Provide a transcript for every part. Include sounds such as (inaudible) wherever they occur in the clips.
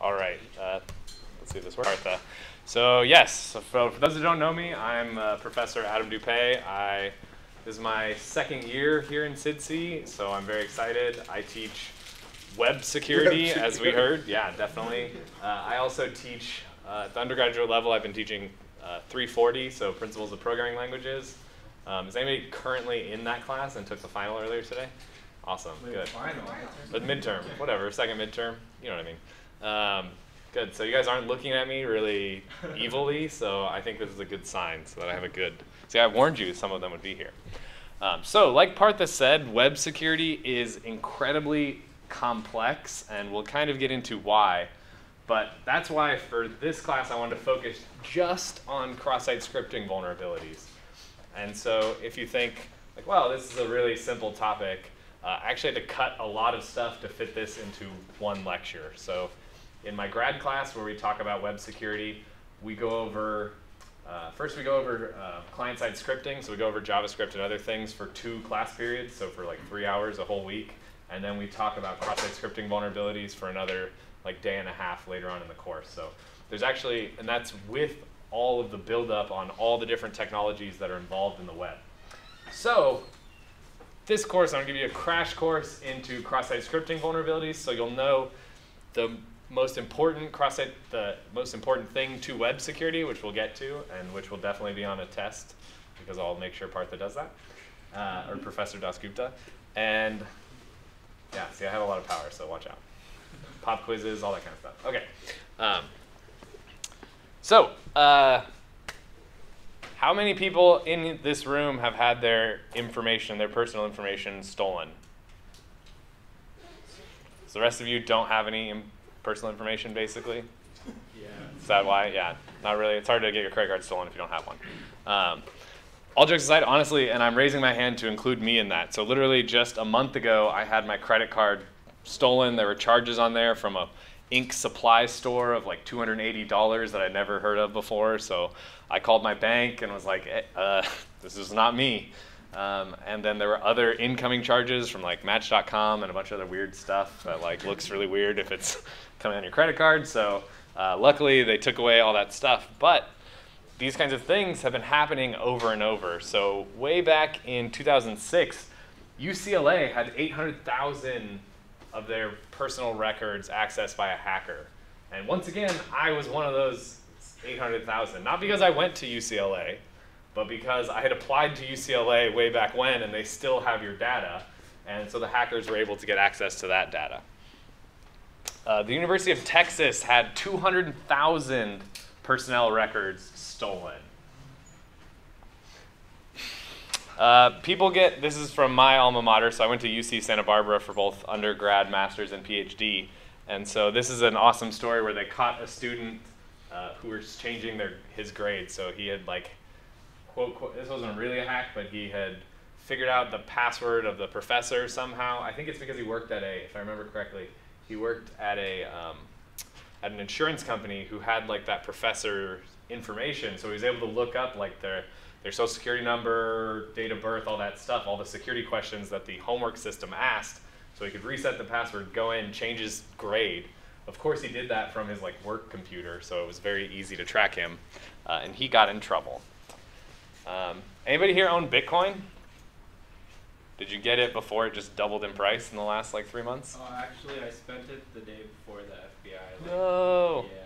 All right. Uh, let's see if this works. Martha. So yes, so for, for those who don't know me, I'm uh, Professor Adam Doupé. I this is my second year here in CIDSE, so I'm very excited. I teach web security, as we heard. Yeah, definitely. Uh, I also teach uh, at the undergraduate level. I've been teaching uh, 340, so Principles of Programming Languages. Um, is anybody currently in that class and took the final earlier today? Awesome, good. Final. But midterm, whatever, second midterm, you know what I mean. Um, good, so you guys aren't looking at me really (laughs) evilly, so I think this is a good sign, so that I have a good, see I warned you some of them would be here. Um, so like Partha said, web security is incredibly complex, and we'll kind of get into why. But that's why for this class I wanted to focus just on cross-site scripting vulnerabilities. And so if you think, like, well, this is a really simple topic, uh, I actually had to cut a lot of stuff to fit this into one lecture. So in my grad class where we talk about web security, we go over, uh, first we go over uh, client-side scripting, so we go over JavaScript and other things for two class periods, so for like three hours a whole week. And then we talk about cross-site scripting vulnerabilities for another like day and a half later on in the course. So there's actually, and that's with all of the buildup on all the different technologies that are involved in the web. So this course, I'm to give you a crash course into cross-site scripting vulnerabilities, so you'll know the most important cross-site, the most important thing to web security, which we'll get to, and which will definitely be on a test, because I'll make sure Partha does that, uh, or Professor Dasgupta. And yeah, see, I have a lot of power, so watch out. Pop quizzes, all that kind of stuff. Okay. Um, so, uh, how many people in this room have had their information, their personal information, stolen? So the rest of you don't have any personal information, basically? (laughs) Yeah. Is that why? Yeah, not really. It's hard to get your credit card stolen if you don't have one. Um, all jokes aside, honestly, and I'm raising my hand to include me in that. So literally just a month ago, I had my credit card stolen. There were charges on there from a ink supply store of like $280 that I'd never heard of before. So I called my bank and was like, eh, uh, (laughs) this is not me. Um, and then there were other incoming charges from like Match.com and a bunch of other weird stuff that like looks really weird if it's (laughs) coming on your credit card. So uh, luckily they took away all that stuff. But these kinds of things have been happening over and over. So way back in 2006, UCLA had 800,000 of their personal records accessed by a hacker. And once again, I was one of those 800,000. Not because I went to UCLA, but because I had applied to UCLA way back when and they still have your data. And so the hackers were able to get access to that data. Uh, the University of Texas had 200,000 personnel records stolen. Uh, people get, this is from my alma mater, so I went to UC Santa Barbara for both undergrad, master's, and PhD. And so this is an awesome story where they caught a student uh, who was changing their, his grade. So he had like, quote, quote, this wasn't really a hack, but he had figured out the password of the professor somehow. I think it's because he worked at a, if I remember correctly, he worked at a, um, at an insurance company who had like that professor information. So he was able to look up like their, their social security number, date of birth, all that stuff, all the security questions that the homework system asked. So he could reset the password, go in, change his grade. Of course, he did that from his like work computer, so it was very easy to track him, uh, and he got in trouble. Um, anybody here own Bitcoin? Did you get it before it just doubled in price in the last like three months? Oh, actually, I spent it the day before the FBI. Like, No. Yeah.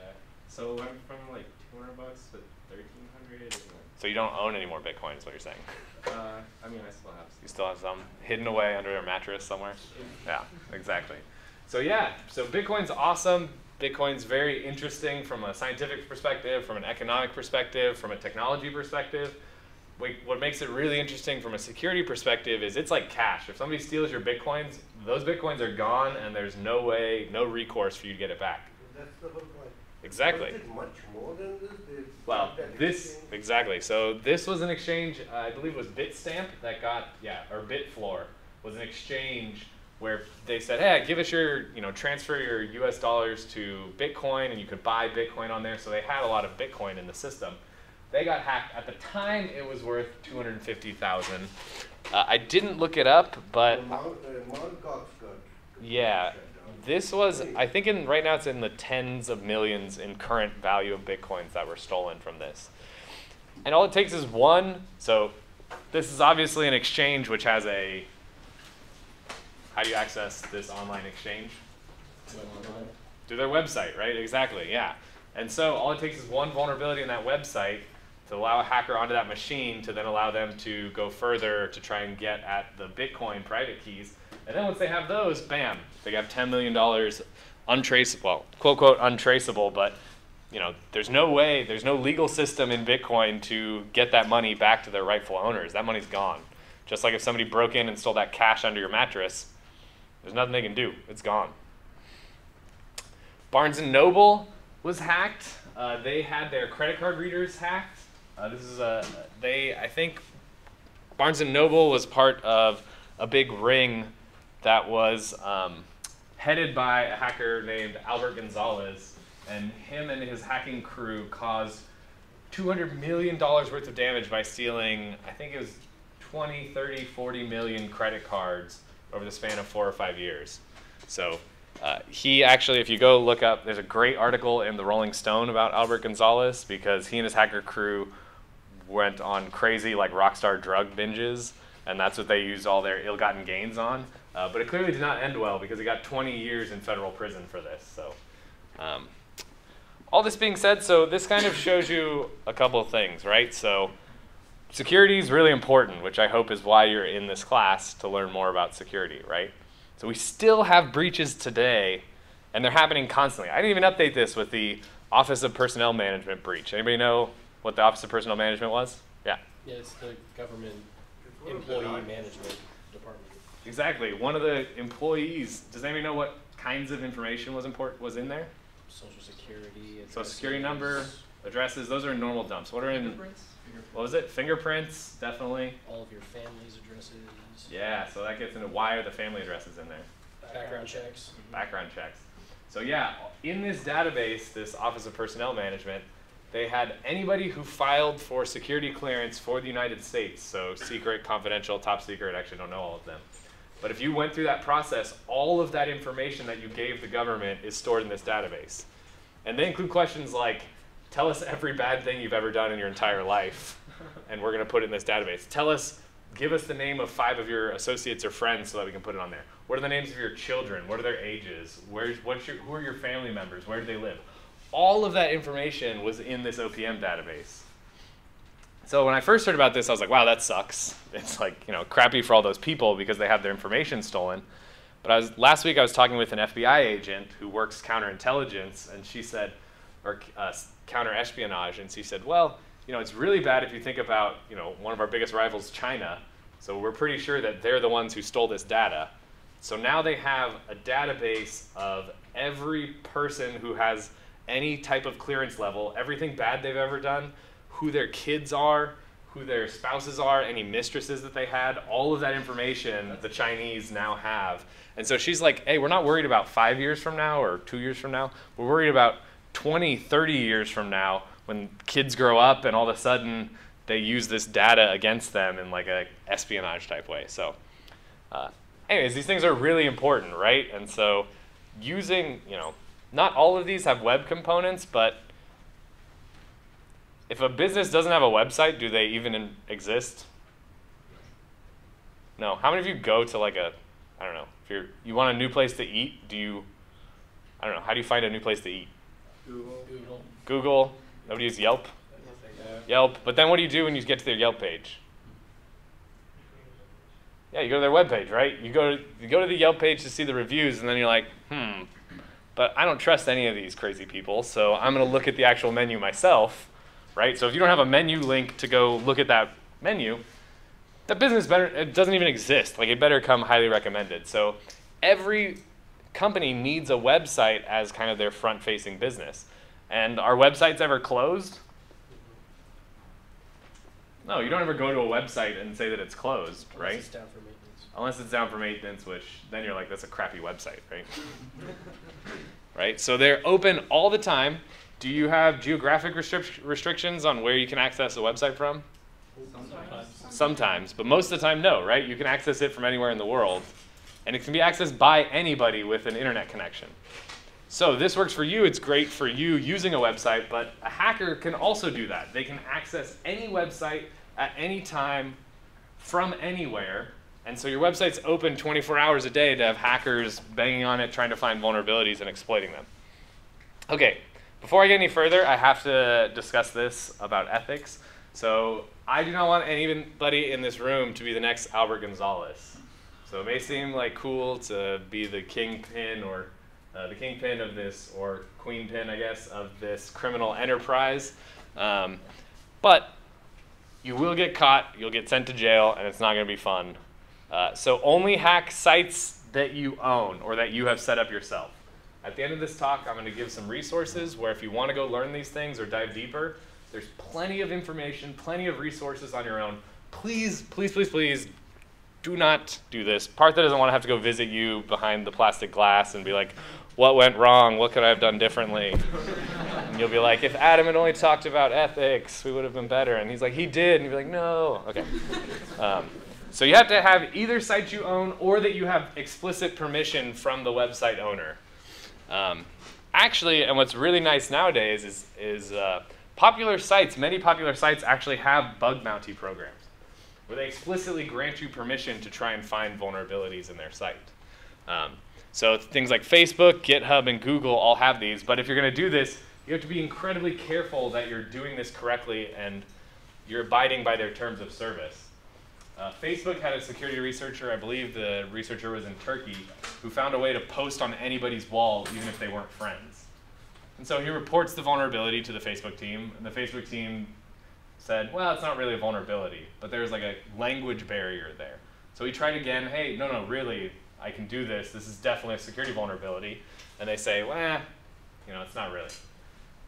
So it went from like 200 bucks to 1300. And, So you don't own any more Bitcoin, is what you're saying? uh, I mean, I still have. Some. You still have some hidden away under a mattress somewhere? Yeah, exactly. So yeah, so Bitcoin's awesome. Bitcoin's very interesting from a scientific perspective, from an economic perspective, from a technology perspective. What makes it really interesting from a security perspective is it's like cash. If somebody steals your Bitcoins, those Bitcoins are gone and there's no way, no recourse for you to get it back. That's the whole point. Exactly. Much more than this? Well, this exchange? exactly. So this was an exchange. Uh, I believe it was Bitstamp that got yeah, or Bitfloor was an exchange where they said, "Hey, give us your you know transfer your U.S. dollars to Bitcoin, and you could buy Bitcoin on there." So they had a lot of Bitcoin in the system. They got hacked. At the time, it was worth two hundred fifty thousand. Uh, I didn't look it up, but The Mount, Mount Gox got. yeah, this was, I think, in right now it's in the tens of millions in current value of bitcoins that were stolen from this. And all it takes is one. So this is obviously an exchange which has a. How do you access this online exchange? Through their website, right? Exactly, yeah. And so all it takes is one vulnerability in that website to allow a hacker onto that machine to then allow them to go further to try and get at the Bitcoin private keys. And then once they have those, bam, they have $10 million untraceable, well, quote, quote, untraceable, but you know, there's no way, there's no legal system in Bitcoin to get that money back to their rightful owners. That money's gone. Just like if somebody broke in and stole that cash under your mattress, there's nothing they can do. It's gone. Barnes Noble was hacked. Uh, they had their credit card readers hacked. Uh, this is a they. I think Barnes and Noble was part of a big ring that was um, headed by a hacker named Albert Gonzalez, and him and his hacking crew caused 200 million dollars worth of damage by stealing. I think it was 20, 30, 40 million credit cards over the span of four or five years. So uh, he actually, if you go look up, there's a great article in the Rolling Stone about Albert Gonzalez because he and his hacker crew went on crazy like rockstar drug binges, and that's what they used all their ill-gotten gains on. Uh, but it clearly did not end well because he got 20 years in federal prison for this. So, um, all this being said, so this kind of shows you a couple of things, right? So, security is really important, which I hope is why you're in this class to learn more about security, right? So we still have breaches today, and they're happening constantly. I didn't even update this with the Office of Personnel Management breach. Anybody know what the Office of Personnel Management was? Yeah. Yeah, it's the government It's one of the employee management department. Exactly. One of the employees. Does anybody know what kinds of information was import was in there? Social security. So security number, addresses. Those are normal dumps. What are in? Fingerprints. What was it? Fingerprints, definitely. All of your family's addresses. Yeah. So that gets into why are the family addresses in there? Background checks. background checks. So yeah, in this database, this Office of Personnel Management, they had anybody who filed for security clearance for the United States. So secret, confidential, top secret. Actually, don't know all of them. But if you went through that process, all of that information that you gave the government is stored in this database. And they include questions like, tell us every bad thing you've ever done in your entire life, and we're going to put it in this database. Tell us, give us the name of five of your associates or friends so that we can put it on there. What are the names of your children? What are their ages? Where's, what's your, who are your family members? Where do they live? All of that information was in this OPM database. So when I first heard about this, I was like, wow, that sucks. (laughs) It's like, you know, crappy for all those people because they have their information stolen. But I was last week I was talking with an FBI agent who works counterintelligence, and she said, or uh, counter espionage, and she said, well, you know, it's really bad if you think about, you know, one of our biggest rivals, China. So we're pretty sure that they're the ones who stole this data. So now they have a database of every person who has any type of clearance level, everything bad they've ever done, who their kids are, who their spouses are, any mistresses that they had, all of that information the Chinese now have. And so she's like, hey, we're not worried about five years from now or two years from now. We're worried about 20, 30 years from now when kids grow up and all of a sudden they use this data against them in like a espionage type way. So, uh, anyways, these things are really important, right? And so using, you know, not all of these have web components, but if a business doesn't have a website, do they even in, exist? No. How many of you go to like a, I don't know, if you're you want a new place to eat, do you, I don't know, how do you find a new place to eat? Google. Google. Google. Nobody uses Yelp. Yelp. But then what do you do when you get to their Yelp page? Yeah, you go to their webpage, right? You go to you go to the Yelp page to see the reviews, and then you're like, hmm, but I don't trust any of these crazy people, so I'm gonna look at the actual menu myself, right? So if you don't have a menu link to go look at that menu, that business better it doesn't even exist. Like it better come highly recommended. So every company needs a website as kind of their front-facing business. And are websites ever closed? No, you don't ever go to a website and say that it's closed, right? It's down for maintenance. Unless it's down for maintenance, which then you're like, that's a crappy website, right? (laughs) right? So they're open all the time. Do you have geographic restric- restrictions on where you can access a website from? Sometimes. Sometimes, but most of the time, no, right? You can access it from anywhere in the world. and it can be accessed by anybody with an internet connection. So this works for you. It's great for you using a website, but a hacker can also do that. They can access any website at any time from anywhere. And so your website's open 24 hours a day to have hackers banging on it, trying to find vulnerabilities and exploiting them. Okay, before I get any further, I have to discuss this about ethics. So I do not want anybody in this room to be the next Albert Gonzalez. So it may seem like cool to be the kingpin or uh, the kingpin of this, or queenpin, I guess, of this criminal enterprise. Um, but you will get caught, you'll get sent to jail, and it's not going to be fun. Uh, so only hack sites that you own or that you have set up yourself. At the end of this talk, I'm going to give some resources where if you want to go learn these things or dive deeper, there's plenty of information, plenty of resources on your own. Please, please, please, please do not do this. Partha doesn't want to have to go visit you behind the plastic glass and be like, what went wrong? What could I have done differently? and you'll be like, if Adam had only talked about ethics, we would have been better. And he's like, he did. And you'll be like, no. Okay. Um, so you have to have either site you own or that you have explicit permission from the website owner. Um, actually, and what's really nice nowadays is, is uh, popular sites, many popular sites actually have bug bounty programs where they explicitly grant you permission to try and find vulnerabilities in their site. Um, so things like Facebook, GitHub, and Google all have these. But if you're going to do this, you have to be incredibly careful that you're doing this correctly and you're abiding by their terms of service. Uh, Facebook had a security researcher, I believe the researcher was in Turkey, who found a way to post on anybody's wall even if they weren't friends. And so he reports the vulnerability to the Facebook team, and the Facebook team said, well, it's not really a vulnerability, but there's like a language barrier there. So he tried again, hey, no, no, really, I can do this. This is definitely a security vulnerability. And they say, well, you know, it's not really.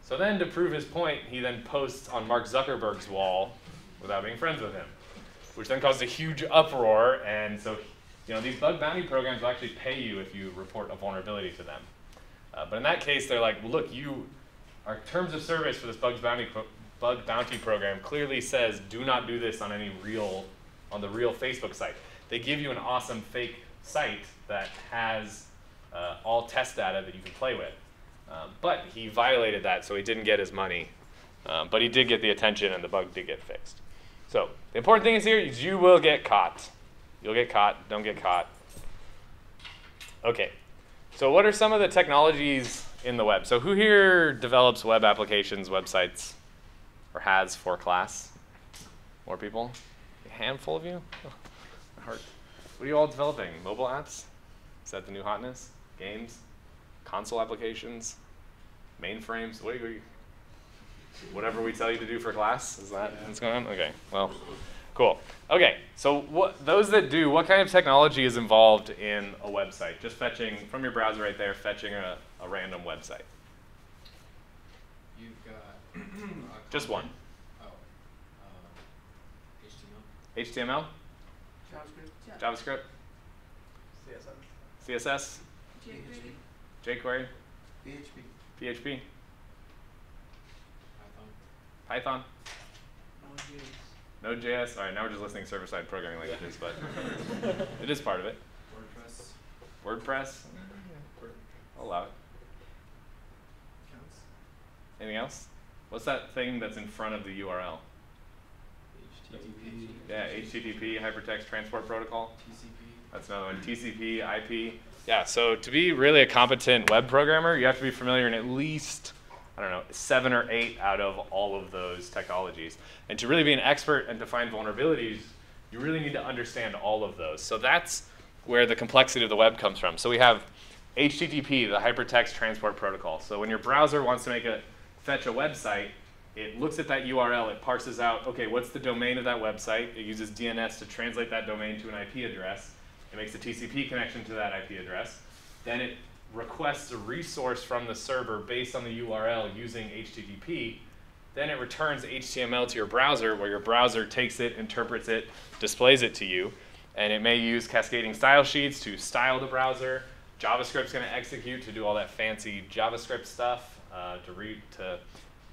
So then to prove his point, he then posts on Mark Zuckerberg's wall without being friends with him, which then caused a huge uproar. And so, you know, these bug bounty programs will actually pay you if you report a vulnerability to them. Uh, but in that case, they're like, well, look, you, our terms of service for this bug bounty, bug bounty program clearly says do not do this on any real, on the real Facebook site. They give you an awesome fake site that has uh, all test data that you can play with. Um, but he violated that, so he didn't get his money. Um, but he did get the attention, and the bug did get fixed. So the important thing is here is you will get caught. You'll get caught. Don't get caught. Okay. So what are some of the technologies in the web? So who here develops web applications, websites, or has for class? More people? A handful of you? Oh, (laughs) heart. What are you all developing? Mobile apps? Is that the new hotness? Games? Console applications? Mainframes? What are you, whatever we tell you to do for class? Is that what's going on? Okay, well, cool. Okay, so what, those that do, what kind of technology is involved in a website? Just fetching, from your browser right there, fetching a, a random website. You've got. (clears throat) Just one. Oh. Uh, HTML. HTML? JavaScript, JavaScript? CSS, CSS? jQuery? PHP, PHP? Python. Python? Node.js, Node.js? All right, now we're just listing server-side programming languages, but (laughs) it is part of it. WordPress. WordPress? I'll allow it. Counts. Anything else? What's that thing that's in front of the URL? HTTP. Yeah, HTTP, Hypertext Transport Protocol. TCP. That's another one. TCP, IP. Yeah, so to be really a competent web programmer, you have to be familiar in at least, I don't know, seven or eight out of all of those technologies. And to really be an expert and to find vulnerabilities, you really need to understand all of those. So that's where the complexity of the web comes from. So we have HTTP, the Hypertext Transport Protocol. So when your browser wants to make a fetch a website, it looks at that URL, it parses out, okay, what's the domain of that website? It uses DNS to translate that domain to an IP address. It makes a TCP connection to that IP address. Then it requests a resource from the server based on the URL using HTTP. Then it returns HTML to your browser, where your browser takes it, interprets it, displays it to you. And it may use cascading style sheets to style the browser. JavaScript's going to execute to do all that fancy JavaScript stuff uh, to read to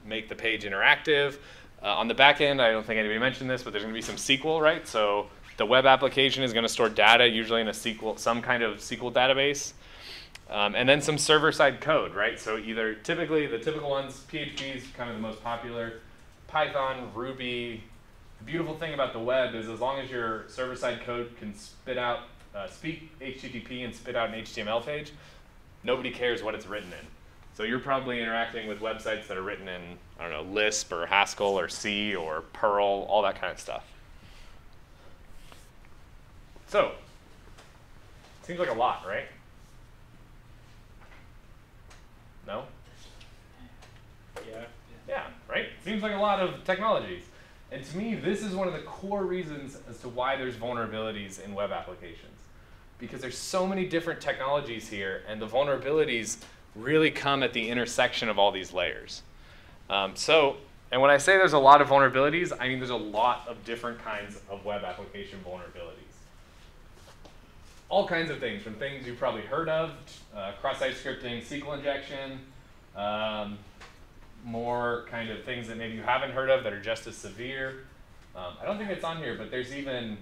make the page interactive. Uh, on the back end, I don't think anybody mentioned this, but there's going to be some SQL, right? So the web application is going to store data, usually in a SQL, some kind of SQL database. Um, and then some server-side code, right? So either typically the typical ones, PHP is kind of the most popular, Python, Ruby. The beautiful thing about the web is as long as your server-side code can spit out, uh, speak HTTP and spit out an HTML page, nobody cares what it's written in. So you're probably interacting with websites that are written in, I don't know, Lisp or Haskell or C or Perl, all that kind of stuff. So, seems like a lot, right? No? Yeah. Yeah, right? Seems like a lot of technologies. And to me, this is one of the core reasons as to why there's vulnerabilities in web applications. Because there's so many different technologies here, and the vulnerabilities really come at the intersection of all these layers. Um, so, and when I say there's a lot of vulnerabilities, I mean there's a lot of different kinds of web application vulnerabilities. All kinds of things, from things you've probably heard of, uh, cross-site scripting, SQL injection, um, more kind of things that maybe you haven't heard of that are just as severe. Um, I don't think it's on here, but there's even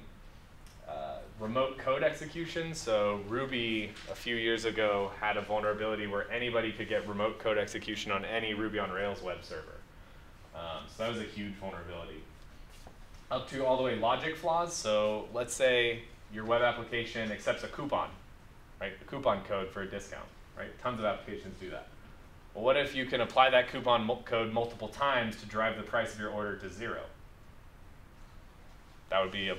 uh, remote code execution. So Ruby a few years ago had a vulnerability where anybody could get remote code execution on any Ruby on Rails web server. Um, so that was a huge vulnerability. Up to all the way logic flaws. So let's say your web application accepts a coupon, right? A coupon code for a discount, right? Tons of applications do that. Well, what if you can apply that coupon code multiple times to drive the price of your order to zero? That would be a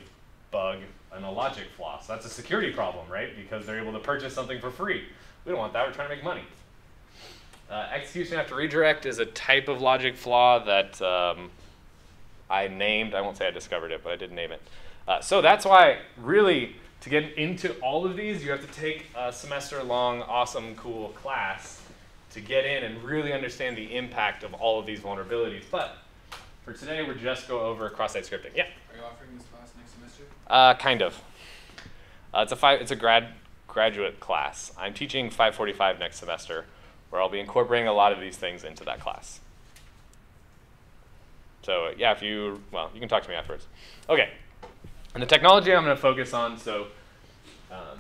bug and a logic flaw. So that's a security problem, right? Because they're able to purchase something for free. We don't want that. We're trying to make money. Uh, execution after redirect is a type of logic flaw that um, I named. I won't say I discovered it, but I did name it. Uh, so that's why, really, to get into all of these, you have to take a semester-long, awesome, cool class to get in and really understand the impact of all of these vulnerabilities. But for today, we're just go over cross-site scripting. Yeah. Are you offering this class next semester? Uh, kind of. Uh, it's a five. It's a grad graduate class. I'm teaching 545 next semester, where I'll be incorporating a lot of these things into that class. So yeah, if you well, you can talk to me afterwards. Okay. And the technology I'm going to focus on. So. Um,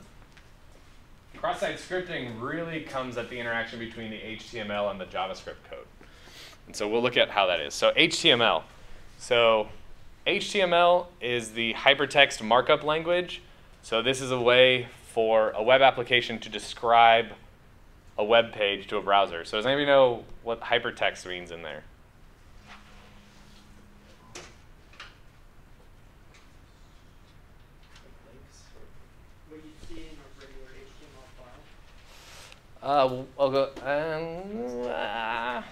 Cross-site scripting really comes at the interaction between the HTML and the JavaScript code. And so we'll look at how that is. So HTML. So HTML is the hypertext markup language. So this is a way for a web application to describe a web page to a browser. So does anybody know what hypertext means in there? What you see in a regular HTML file. Uh, I'll go. Um, with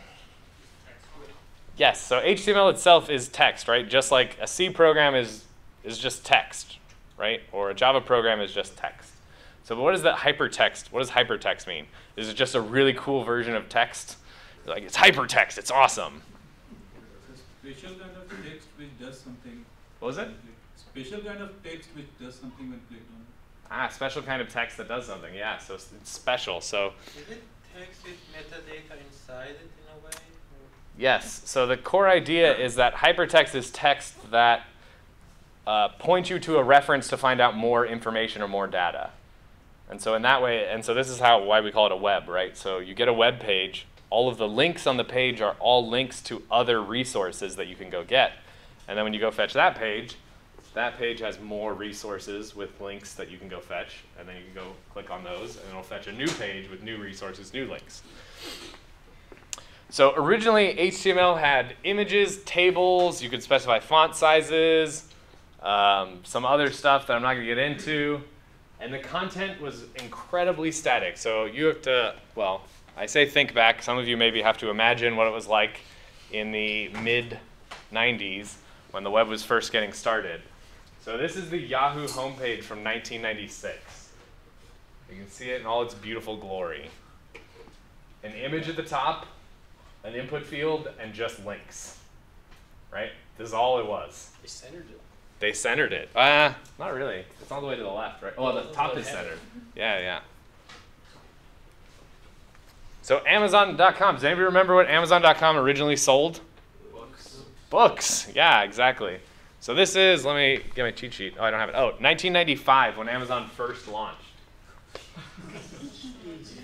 Yes, so HTML itself is text, right? Just like a C program is is just text, right? Or a Java program is just text. So what is that hypertext? What does hypertext mean? Is it just a really cool version of text? Like it's hypertext, it's awesome. It's a special kind of text which does something. What was it? Special kind of text which does something when clicked on. Ah, special kind of text that does something. Yeah, so it's special. So Is it text with metadata inside it in a way? or- Yes. So the core idea is that hypertext is text that uh, points you to a reference to find out more information or more data. And so in that way, and so this is how why we call it a web, right? So you get a web page. All of the links on the page are all links to other resources that you can go get. And then when you go fetch that page, that page has more resources with links that you can go fetch. And then you can go click on those, and it'll fetch a new page with new resources, new links. So originally, HTML had images, tables, you could specify font sizes, um, some other stuff that I'm not going to get into. And the content was incredibly static. So you have to, well, I say think back. Some of you maybe have to imagine what it was like in the mid 90s when the web was first getting started. So this is the Yahoo homepage from 1996. You can see it in all its beautiful glory. An image at the top, an input field, and just links. Right? This is all it was. They centered it. They centered it. Ah, not really. It's all the way to the left, right? Oh, the top is centered. Yeah, yeah. So Amazon.com. Does anybody remember what Amazon.com originally sold? Books. Books. Yeah, exactly. So this is, let me get my cheat sheet. Oh, I don't have it. Oh, 1995 when Amazon first launched.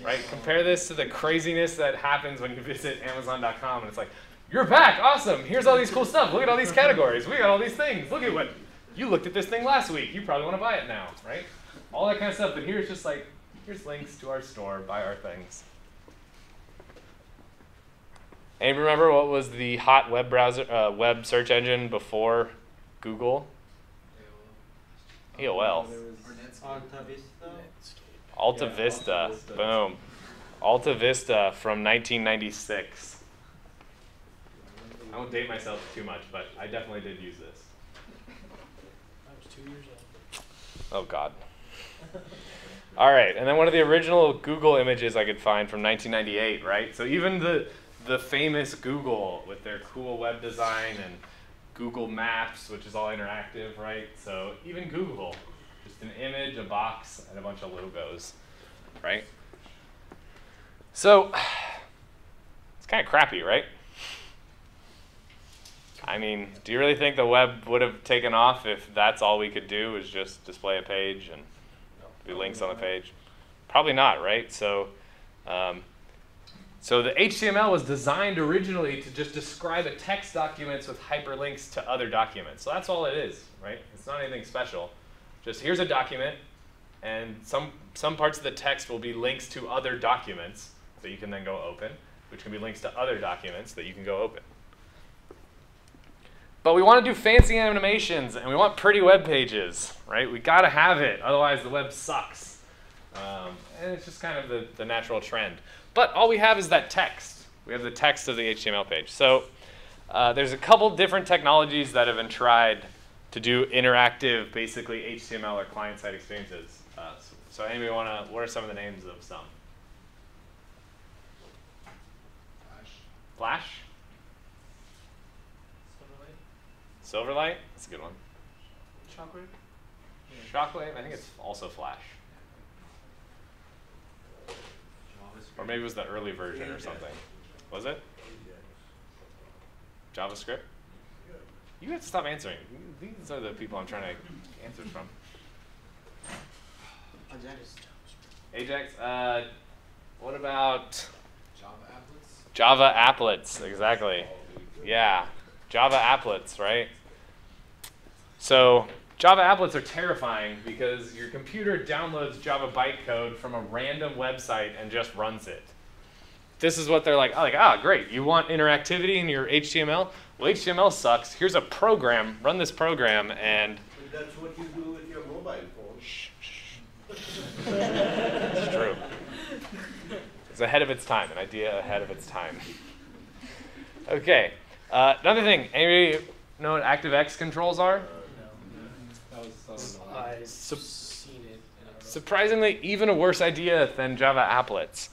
right? Compare this to the craziness that happens when you visit Amazon.com and it's like, you're back, awesome. Here's all these cool stuff. Look at all these categories. We got all these things. Look at what you looked at this thing last week. You probably want to buy it now, right? All that kind of stuff. But here's just like, here's links to our store. Buy our things. And remember what was the hot web browser, uh, web search engine before Google? AOL. There was- Or Netscape. Alta Vista. Alta Yeah, Vista. Alta Vista. Boom. Alta Vista from 1996. I won't date myself too much, but I definitely did use this. I was two years old. Oh God. All right, and then one of the original Google images I could find from 1998, right? So even the the famous Google with their cool web design and Google Maps, which is all interactive, right? So even Google, just an image, a box, and a bunch of logos, right? So (sighs) it's kind of crappy, right? I mean, do you really think the web would have taken off if that's all we could do was just display a page and do links on the page? Probably not, right? So, um, so the HTML was designed originally to just describe a text documents with hyperlinks to other documents. So that's all it is, right? It's not anything special. Just here's a document, and some some parts of the text will be links to other documents that you can then go open, which can be links to other documents that you can go open. But we want to do fancy animations and we want pretty web pages, right? We got to have it, otherwise the web sucks. Um, and it's just kind of the, the natural trend. But all we have is that text. We have the text of the HTML page. So uh, there's a couple different technologies that have been tried to do interactive, basically HTML or client-side experiences. Uh, so, so anybody want to? What are some of the names of some? Flash. Flash, Silverlight. That's a good one. Chocolate? Shockwave. I think it's also Flash. Or maybe it was the early version or something. Was it? JavaScript? You have to stop answering. These are the people I'm trying to answer from. Ajax. Uh, what about Java applets. Java applets? Exactly. Yeah, Java applets, right? So Java applets are terrifying because your computer downloads Java bytecode from a random website and just runs it. This is what they're like. Oh, like, ah, great. You want interactivity in your HTML? Well, HTML sucks. Here's a program. Run this program, and That's what you do with your mobile phone. it's true. It's ahead of its time. An idea ahead of its time. Okay. Uh, another thing. Anybody know what ActiveX controls are? That was so I've Sup- seen it. and I don't know. Surprisingly, even a worse idea than Java applets.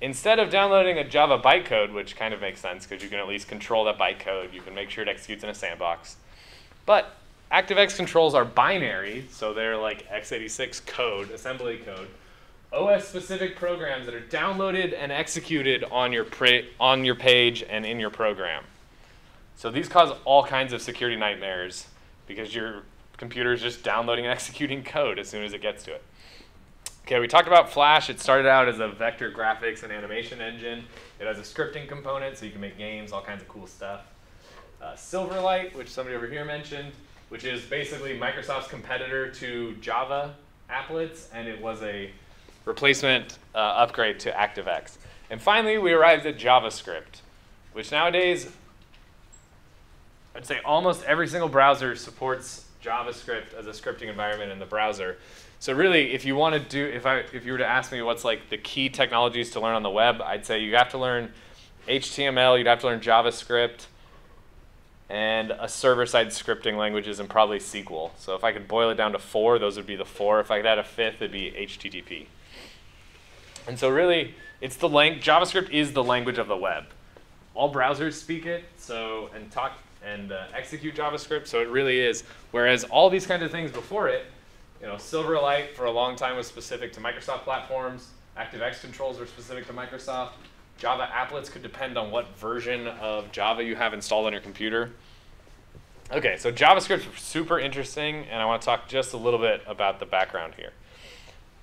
Instead of downloading a Java bytecode, which kind of makes sense because you can at least control that bytecode, you can make sure it executes in a sandbox. But ActiveX controls are binary, so they're like x86 code, assembly code, OS-specific programs that are downloaded and executed on your on your page and in your program. So these cause all kinds of security nightmares because your computer is just downloading and (laughs) executing code as soon as it gets to it. Okay, we talked about Flash. It started out as a vector graphics and animation engine. It has a scripting component, so you can make games, all kinds of cool stuff. Uh, Silverlight, which somebody over here mentioned, which is basically Microsoft's competitor to Java applets, and it was a replacement uh, upgrade to ActiveX. And finally, we arrived at JavaScript, which nowadays, I'd say almost every single browser supports JavaScript as a scripting environment in the browser. So really, if you want to do, if I, if you were to ask me what's like the key technologies to learn on the web, I'd say you have to learn HTML, you'd have to learn JavaScript, and a server-side scripting languages, and probably SQL. So if I could boil it down to four, those would be the four. If I could add a fifth, it'd be HTTP. And so really, it's the lang- JavaScript is the language of the web. All browsers speak it, so and talk and uh, execute JavaScript. So it really is. Whereas all these kinds of things before it, you know, Silverlight for a long time was specific to Microsoft platforms. ActiveX controls were specific to Microsoft. Java applets could depend on what version of Java you have installed on your computer. Okay, so JavaScript's super interesting, and I want to talk just a little bit about the background here.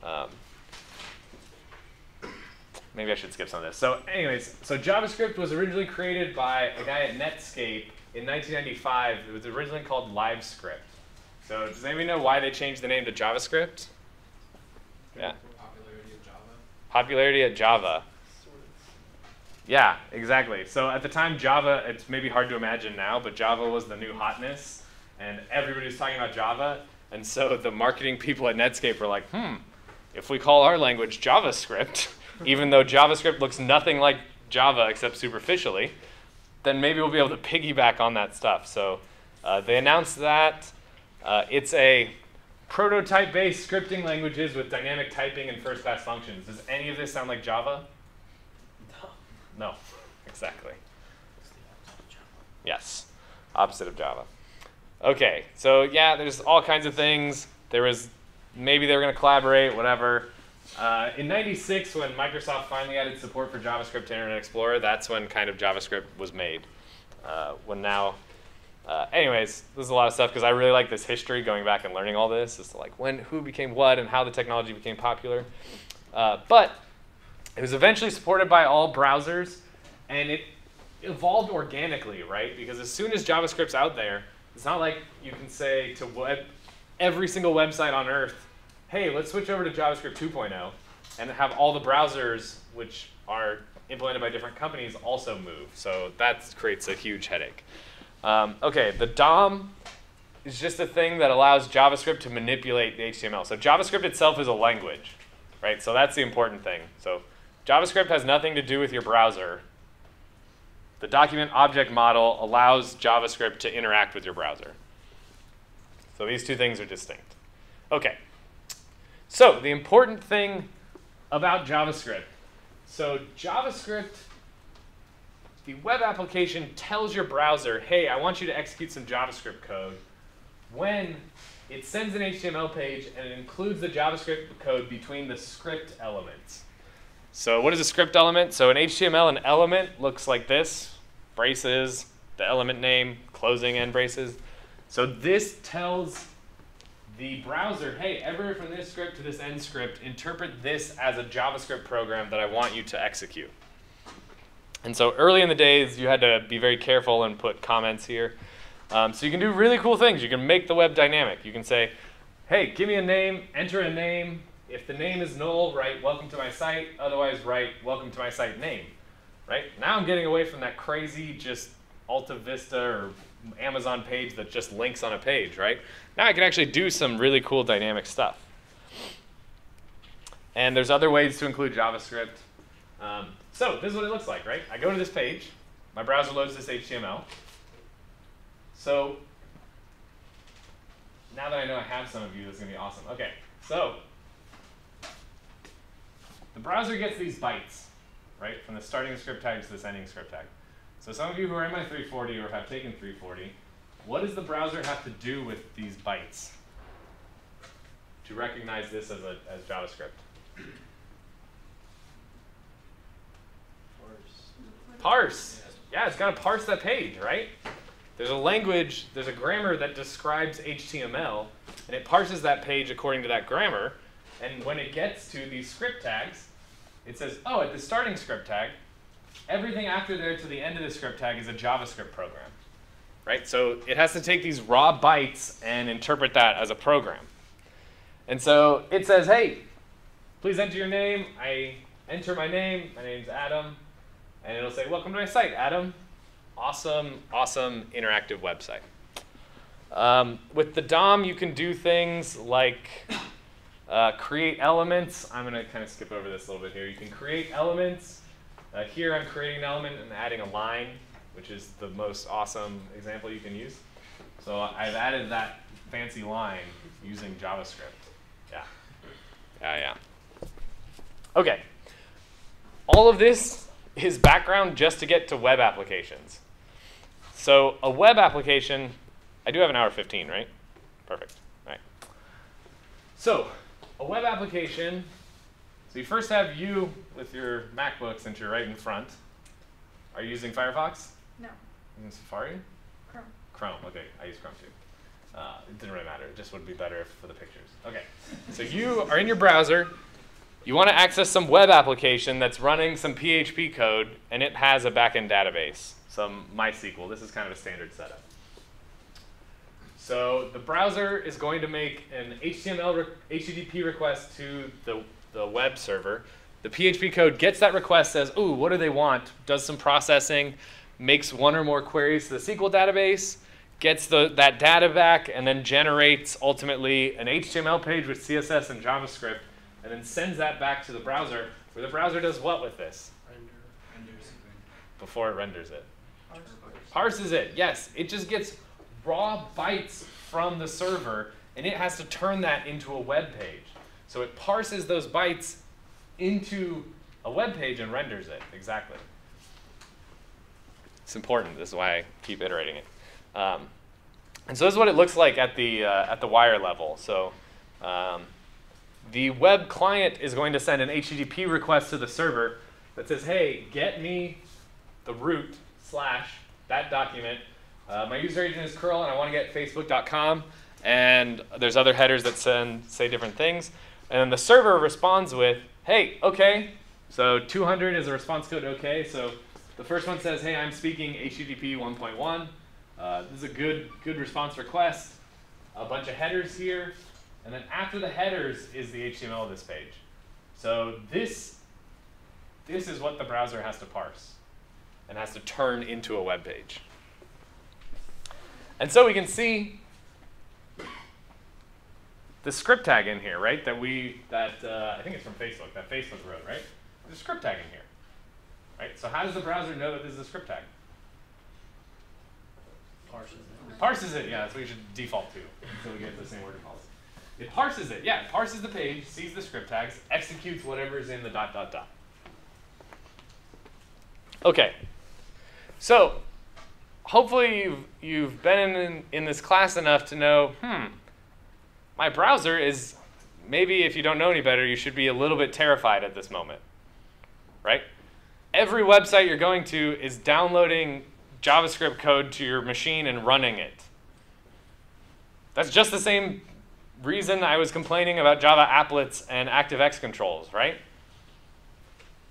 Um, maybe I should skip some of this. So, anyways, so JavaScript was originally created by a guy at Netscape in 1995. It was originally called LiveScript. So, does anybody know why they changed the name to JavaScript? Yeah. Popularity of Java. Popularity at Java. Yeah, exactly. So at the time, Java, it's maybe hard to imagine now, but Java was the new hotness, and everybody was talking about Java. And so (laughs) the marketing people at Netscape were like, hmm, if we call our language JavaScript, (laughs) even though JavaScript looks nothing like Java except superficially, then maybe we'll be able to piggyback on that stuff. So uh, they announced that. Uh, it's a prototype based scripting languages with dynamic typing and first class functions. Does any of this sound like Java? No. No, exactly. Yes, opposite of Java. Okay, so yeah, there's all kinds of things. There was maybe they were going to collaborate, whatever. Uh, in '96, when Microsoft finally added support for JavaScript to Internet Explorer, that's when kind of JavaScript was made. Uh, when now, uh, anyways, this is a lot of stuff because I really like this history, going back and learning all this, as to like when, who became what, and how the technology became popular. Uh, but it was eventually supported by all browsers, and it evolved organically, right? Because as soon as JavaScript's out there, it's not like you can say to web, every single website on Earth, hey, let's switch over to JavaScript 2.0, and have all the browsers, which are implemented by different companies, also move. So that creates a huge headache. Um, okay, the DOM is just a thing that allows JavaScript to manipulate the HTML. So JavaScript itself is a language, right? So that's the important thing. So JavaScript has nothing to do with your browser. The document object model allows JavaScript to interact with your browser. So these two things are distinct. Okay. So the important thing about JavaScript. So JavaScript, the web application tells your browser, hey, I want you to execute some JavaScript code when it sends an HTML page and it includes the JavaScript code between the script elements. So what is a script element? So an HTML, an element looks like this, braces, the element name, closing end braces. So this tells the browser, hey, everywhere from this script to this end script, interpret this as a JavaScript program that I want you to execute. And so early in the days, you had to be very careful and put comments here. Um, so you can do really cool things. You can make the web dynamic. You can say, hey, give me a name, enter a name. If the name is null, write welcome to my site. Otherwise, write welcome to my site name. Right? Now I'm getting away from that crazy just Alta Vista or Amazon page that just links on a page, right? Now I can actually do some really cool dynamic stuff. And there's other ways to include JavaScript. Um, so this is what it looks like, right? I go to this page. My browser loads this HTML. So now that I know I have some of you, this is going to be awesome. Okay, so the browser gets these bytes, right, from the starting script tag to this ending script tag. So some of you who are in my 340 or have taken 340, what does the browser have to do with these bytes to recognize this as, a, as JavaScript? Parse. Parse. Yeah, it's got to parse that page, right? There's a language, there's a grammar that describes HTML, and it parses that page according to that grammar. And when it gets to these script tags, it says, oh, at the starting script tag, everything after there to the end of the script tag is a JavaScript program. Right? So it has to take these raw bytes and interpret that as a program. And so it says, hey, please enter your name. I enter my name. My name's Adam. And it'll say, welcome to my site, Adam. Awesome, awesome interactive website. Um, with the DOM, you can do things like uh, create elements. I'm going to kind of skip over this a little bit here. You can create elements. Uh, here I'm creating an element and adding a line, which is the most awesome example you can use. So I've added that fancy line using JavaScript. Yeah. Yeah, yeah. Okay. All of this is background just to get to web applications. So a web application, I do have an hour 15, right? Perfect. All right. So a web application, so you first have you with your MacBook since you're right in front. Are you using Firefox? No, Using Safari? Chrome. Chrome. Okay, I use Chrome too. Uh, it didn't really matter. It just would be better if, for the pictures. Okay, so you are in your browser. You want to access some web application that's running some PHP code, and it has a backend database, some MySQL. This is kind of a standard setup. So the browser is going to make an HTML re- HTTP request to the, the web server. The PHP code gets that request, says, "Ooh, what do they want?" Does some processing, makes one or more queries to the SQL database, gets the, that data back, and then generates ultimately an HTML page with CSS and JavaScript, and then sends that back to the browser, where the browser does what with this before it renders it? Parses it, yes. It just gets raw bytes from the server and it has to turn that into a web page. So it parses those bytes into a web page and renders it, exactly. It's important. This is why I keep iterating it. Um, and so this is what it looks like at the, uh, at the wire level. So um, the web client is going to send an HTTP request to the server that says, hey, get me the root slash that document. Uh, my user agent is curl, and I want to get facebook.com. And there's other headers that send say different things. And then the server responds with, hey, okay. So 200 is a response code okay. So the first one says, hey, I'm speaking HTTP 1.1. Uh, this is a good good response request. A bunch of headers here. And then after the headers is the HTML of this page. So this this is what the browser has to parse and has to turn into a web page. And so we can see the script tag in here, right? That we, that uh, I think it's from Facebook, that Facebook wrote, right? There's a script tag in here, right? So how does the browser know that this is a script tag? Parses it. Parses it, yeah, that's what you should default to, so we get the same wording policy. It parses it, yeah, it parses the page, sees the script tags, executes whatever is in the dot dot dot. Okay, so hopefully you've, you've been in, in this class enough to know, hmm, my browser is, maybe if you don't know any better, you should be a little bit terrified at this moment, right? Every website you're going to is downloading JavaScript code to your machine and running it. That's just the same reason I was complaining about Java applets and ActiveX controls, right?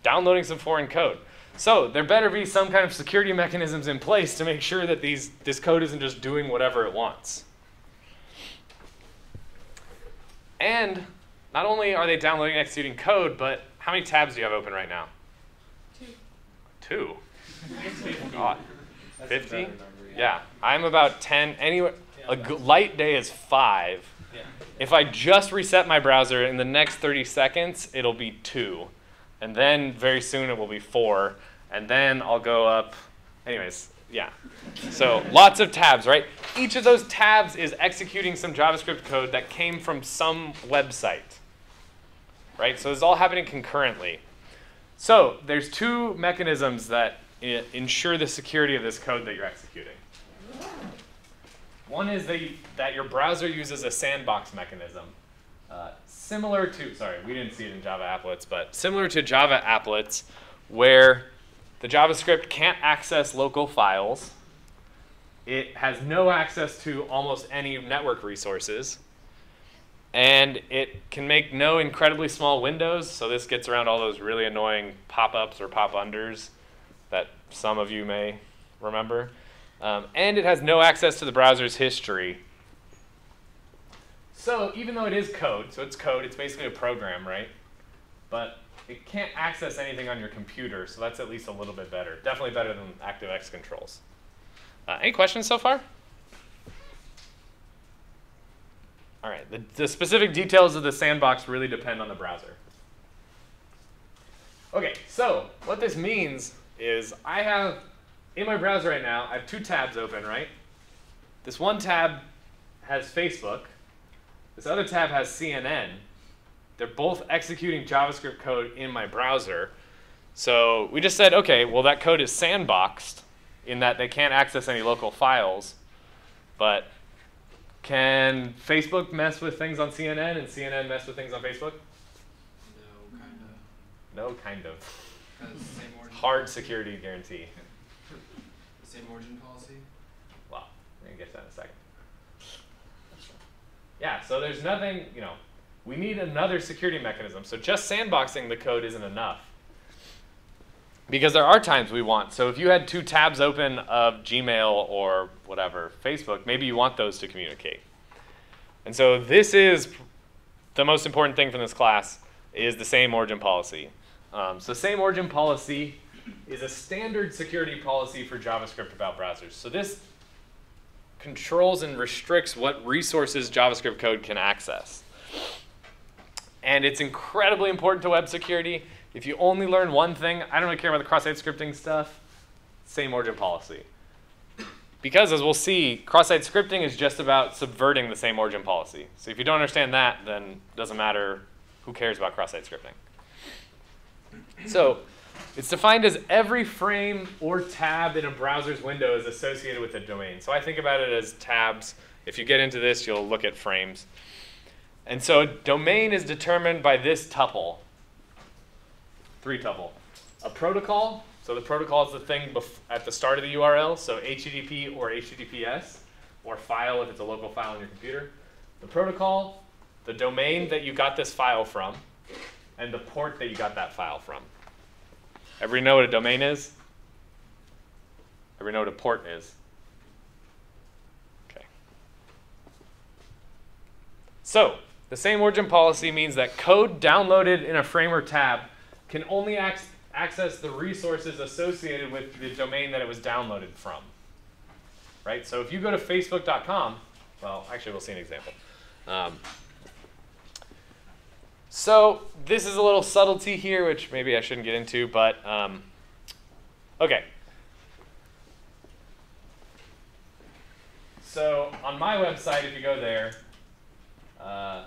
Downloading some foreign code. So there better be some kind of security mechanisms in place to make sure that these, this code isn't just doing whatever it wants. And not only are they downloading and executing code, but how many tabs do you have open right now? Two. Two? (laughs) God. 50? Yeah, I'm about 10. Anywhere, a g- light day is five. If I just reset my browser in the next 30 seconds, it'll be two. And then very soon it will be four. And then I'll go up. Anyways, yeah. So lots of tabs, right? Each of those tabs is executing some JavaScript code that came from some website. Right? So this is all happening concurrently. So there's two mechanisms that ensure the security of this code that you're executing. One is you, that your browser uses a sandbox mechanism, uh, similar to, sorry, we didn't see it in Java applets, but similar to Java applets, where the JavaScript can't access local files. It has no access to almost any network resources. And it can make no incredibly small windows, so this gets around all those really annoying pop-ups or pop-unders that some of you may remember. Um, and it has no access to the browser's history. So even though it is code, so it's code, it's basically a program, right? But it can't access anything on your computer, so that's at least a little bit better. Definitely better than ActiveX controls. Uh, any questions so far? All right, the, the specific details of the sandbox really depend on the browser. Okay, so what this means is I have, in my browser right now, I have two tabs open, right? This one tab has Facebook. This other tab has CNN. They're both executing JavaScript code in my browser. So we just said, okay, well, that code is sandboxed in that they can't access any local files. But can Facebook mess with things on CNN and CNN mess with things on Facebook? No. No, kind of. The same origin. Hard security guarantee. (laughs) Same origin policy. Well, We're gonna get to that in a second. Yeah, so there's nothing, you know, we need another security mechanism. So just sandboxing the code isn't enough. Because there are times we want. So if you had two tabs open of Gmail or whatever, Facebook, maybe you want those to communicate. And so this is the most important thing from this class is the same origin policy. Um, so same origin policy is a standard security policy for JavaScript about browsers. So this controls and restricts what resources JavaScript code can access. And it's incredibly important to web security. If you only learn one thing, I don't really care about the cross-site scripting stuff, same origin policy. Because as we'll see, cross-site scripting is just about subverting the same origin policy. So if you don't understand that, then it doesn't matter who cares about cross-site scripting. So it's defined as every frame or tab in a browser's window is associated with a domain. So I think about it as tabs. If you get into this, you'll look at frames. And so domain is determined by this tuple, three tuple. A protocol, so the protocol is the thing at the start of the URL, so HTTP or HTTPS, or file if it's a local file on your computer. The protocol, the domain that you got this file from, and the port that you got that file from. Everybody know what a domain is? Everybody know what a port is? Okay. So, the same origin policy means that code downloaded in a frame or tab can only ac- access the resources associated with the domain that it was downloaded from. Right? So if you go to facebook.com, well, actually, we'll see an example. Um, so this is a little subtlety here, which maybe I shouldn't get into, but um, okay. So on my website, if you go there, uh,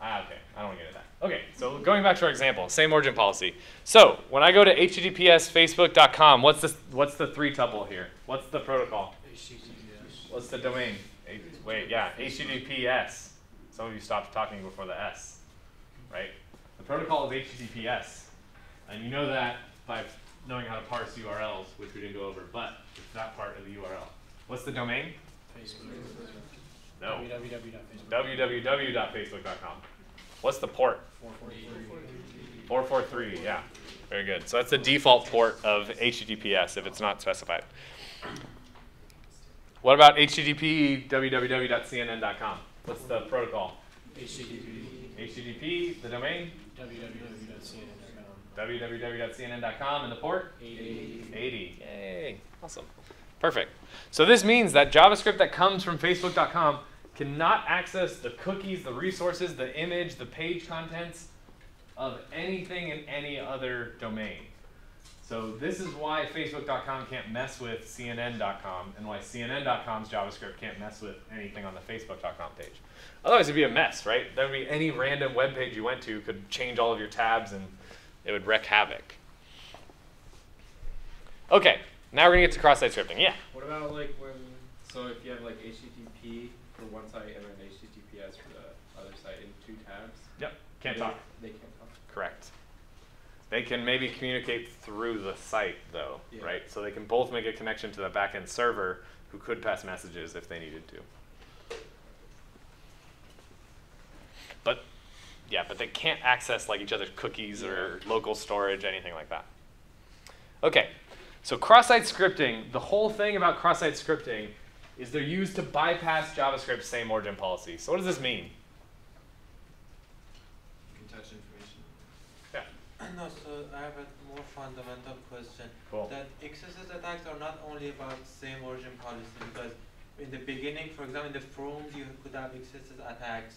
ah, okay, I don't want to get into that. Okay, so going back to our example, same origin policy. So when I go to https facebook.com, what's the what's the three tuple here? What's the protocol? HTTPS. What's the domain? Wait, yeah, HTTPS. Some of you stopped talking before the S, right? The protocol is HTTPS, and you know that by knowing how to parse URLs, which we didn't go over, but it's that part of the URL. What's the domain? Facebook. No. www.facebook. www.facebook.com. What's the port? 443. 443, yeah. Very good. So that's the default port of HTTPS if it's not specified. What about HTTP www.cnn.com? What's the protocol? HTTP. HTTP, the domain, www.cnn.com. www.cnn.com, and the port? 80. 80. Yay. Awesome. Perfect. So this means that JavaScript that comes from Facebook.com cannot access the cookies, the resources, the image, the page contents of anything in any other domain. So this is why Facebook.com can't mess with CNN.com and why CNN.com's JavaScript can't mess with anything on the Facebook.com page. Otherwise, it'd be a mess, right? There would be any random web page you went to could change all of your tabs and it would wreak havoc. Okay, now we're gonna get to cross-site scripting. Yeah. What about like when, so if you have like HTTP for one site and then HTTPS for the other site in two tabs? Yep. Can't they, talk. They can't talk. Correct. They can maybe communicate through the site though, Yeah. right? So they can both make a connection to the backend server who could pass messages if they needed to. But yeah, but they can't access like each other's cookies or local storage, anything like that. Okay. So cross-site scripting, the whole thing about cross-site scripting is they're used to bypass JavaScript's same origin policy. So what does this mean? You can touch information. Yeah. (clears throat) No, so I have a more fundamental question. Cool. That XSS attacks are not only about same origin policy because in the beginning, for example, in the forums you could have XSS attacks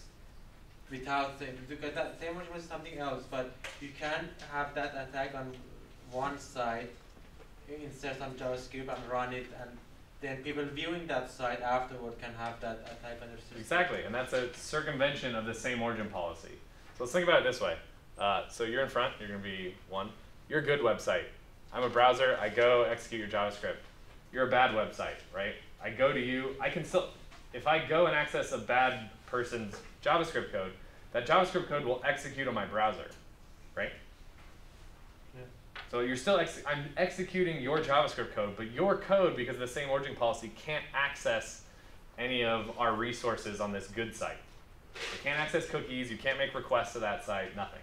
without same because that same origin was something else, but you can have that attack on one side, i- insert some JavaScript and run it, and then people viewing that site afterward can have that attack on their system. Exactly, and that's a circumvention of the same origin policy. So let's think about it this way. Uh, so you're in front, you're going to be one. You're a good website. I'm a browser, I go execute your JavaScript. You're a bad website, right? I go to you, I can still, if I go and access a bad person's JavaScript code, that JavaScript code will execute on my browser. So you're still ex- I'm executing your JavaScript code, but your code, because of the same origin policy, can't access any of our resources on this good site. You can't access cookies. You can't make requests to that site. Nothing.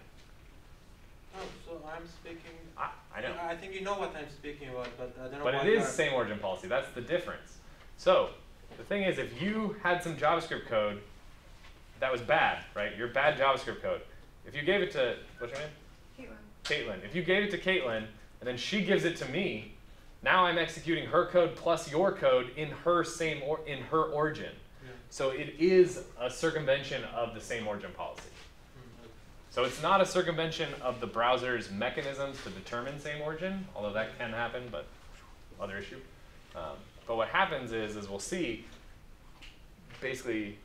Oh, so I'm speaking. I, I know. I think you know what I'm speaking about, but I don't know But why it you same origin policy. That's the difference. So the thing is, if you had some JavaScript code that was bad, right? Your bad JavaScript code. If you gave it to what's your name? Caitlin. If you gave it to Caitlin and then she gives it to me, now I'm executing her code plus your code in her same or in her origin. Yeah. So it is a circumvention of the same origin policy. Mm. So it's not a circumvention of the browser's mechanisms to determine same origin, although that can happen, but other issue. Um, but what happens is, as we'll see, basically,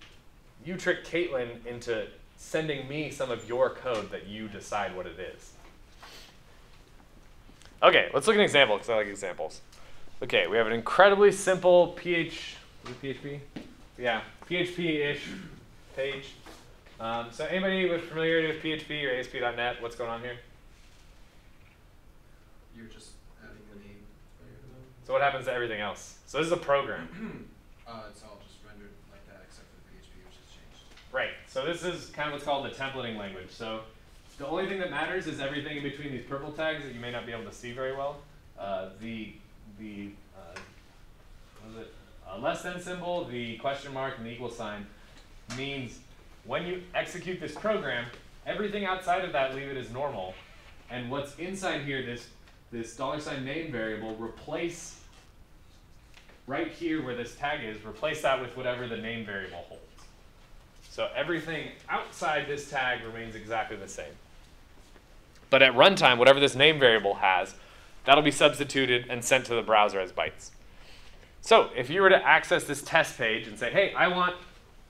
you trick Caitlin into sending me some of your code that you decide what it is. Okay, let's look at an example because I like examples. Okay, we have an incredibly simple PH, is it PHP? Yeah, PHP-ish page. Um, so anybody with familiarity with PHP or ASP.NET, what's going on here? You're just adding the name. So what happens to everything else? So this is a program. (clears throat) Uh, it's all just rendered like that except for the PHP, which has changed. Right. So this is kind of what's called the templating language. So the only thing that matters is everything in between these purple tags that you may not be able to see very well. Uh, the the uh, what is it? Uh, less than symbol, the question mark, and the equal sign means when you execute this program, everything outside of that leave it as normal, and what's inside here, this this dollar sign name variable, replace right here where this tag is, replace that with whatever the name variable holds. So everything outside this tag remains exactly the same. But at runtime, whatever this name variable has, that'll be substituted and sent to the browser as bytes. So if you were to access this test page and say, hey, I want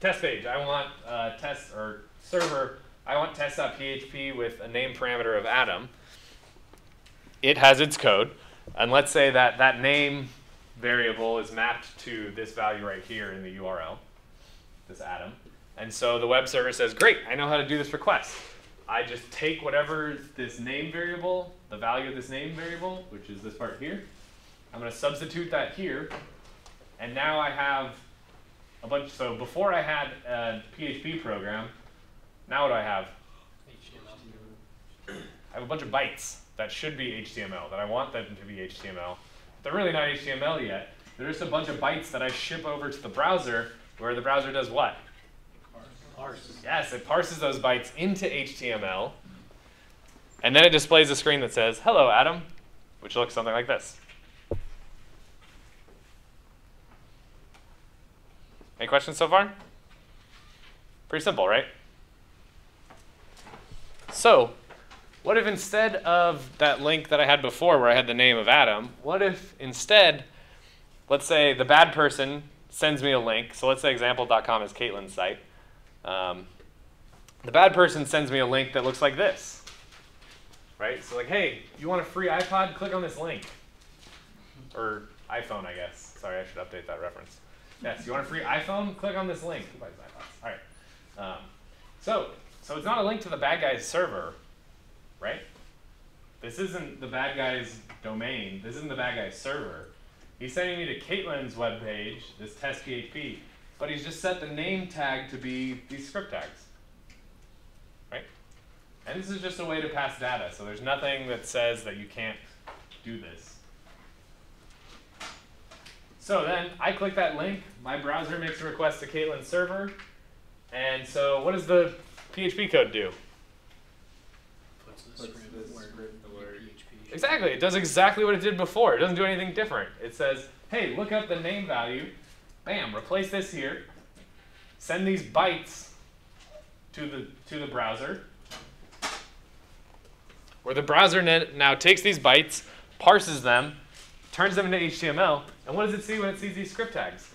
test page, I want uh, test or server, I want test.php with a name parameter of Adam, it has its code. And let's say that that name variable is mapped to this value right here in the URL, this Adam. And so the web server says, great, I know how to do this request. I just take whatever this name variable, the value of this name variable, which is this part here, I'm going to substitute that here, and now I have a bunch. So before I had a PHP program, now what do I have? I have a bunch of bytes that should be HTML, that I want them to be HTML. They're really not HTML yet. They're just a bunch of bytes that I ship over to the browser, where the browser does what? Yes, it parses those bytes into HTML, and then it displays a screen that says, hello, Adam, which looks something like this. Any questions so far? Pretty simple, right? So, what if instead of that link that I had before where I had the name of Adam, what if instead, let's say the bad person sends me a link. So let's say example.com is Caitlin's site. Um, the bad person sends me a link that looks like this. Right? So like, hey, you want a free iPod? Click on this link. Or iPhone, I guess. Sorry, I should update that reference. Yes, you want a free iPhone? Click on this link. Who buys iPods? All right. Um, so, so it's not a link to the bad guy's server, right? This isn't the bad guy's domain. This isn't the bad guy's server. He's sending me to Caitlin's web page, this test PHP, but he's just set the name tag to be these script tags, right? And this is just a way to pass data, so there's nothing that says that you can't do this. So then I click that link, my browser makes a request to Caitlin's server, and so what does the PHP code do? Puts the script the script PHP. Exactly. It does exactly what it did before. It doesn't do anything different. It says, hey, look up the name value. Bam, replace this here. Send these bytes to the to the browser. Where the browser now takes these bytes, parses them, turns them into HTML, and what does it see when it sees these script tags?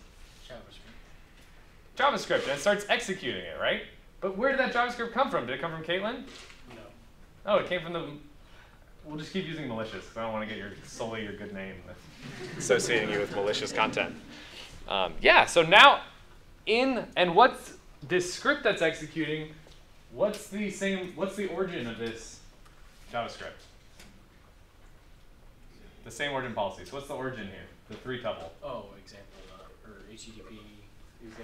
JavaScript. JavaScript, and it starts executing it, right? But where did that JavaScript come from? Did it come from Caitlin? No. Oh, it came from the. We'll just keep using malicious because I don't want to get your solely your good name associating you with malicious content. Um, yeah. So now, in and what's this script that's executing? What's the same? What's the origin of this JavaScript? the same origin policy. So what's the origin here? The three tuple. Oh, example dot, or HTTP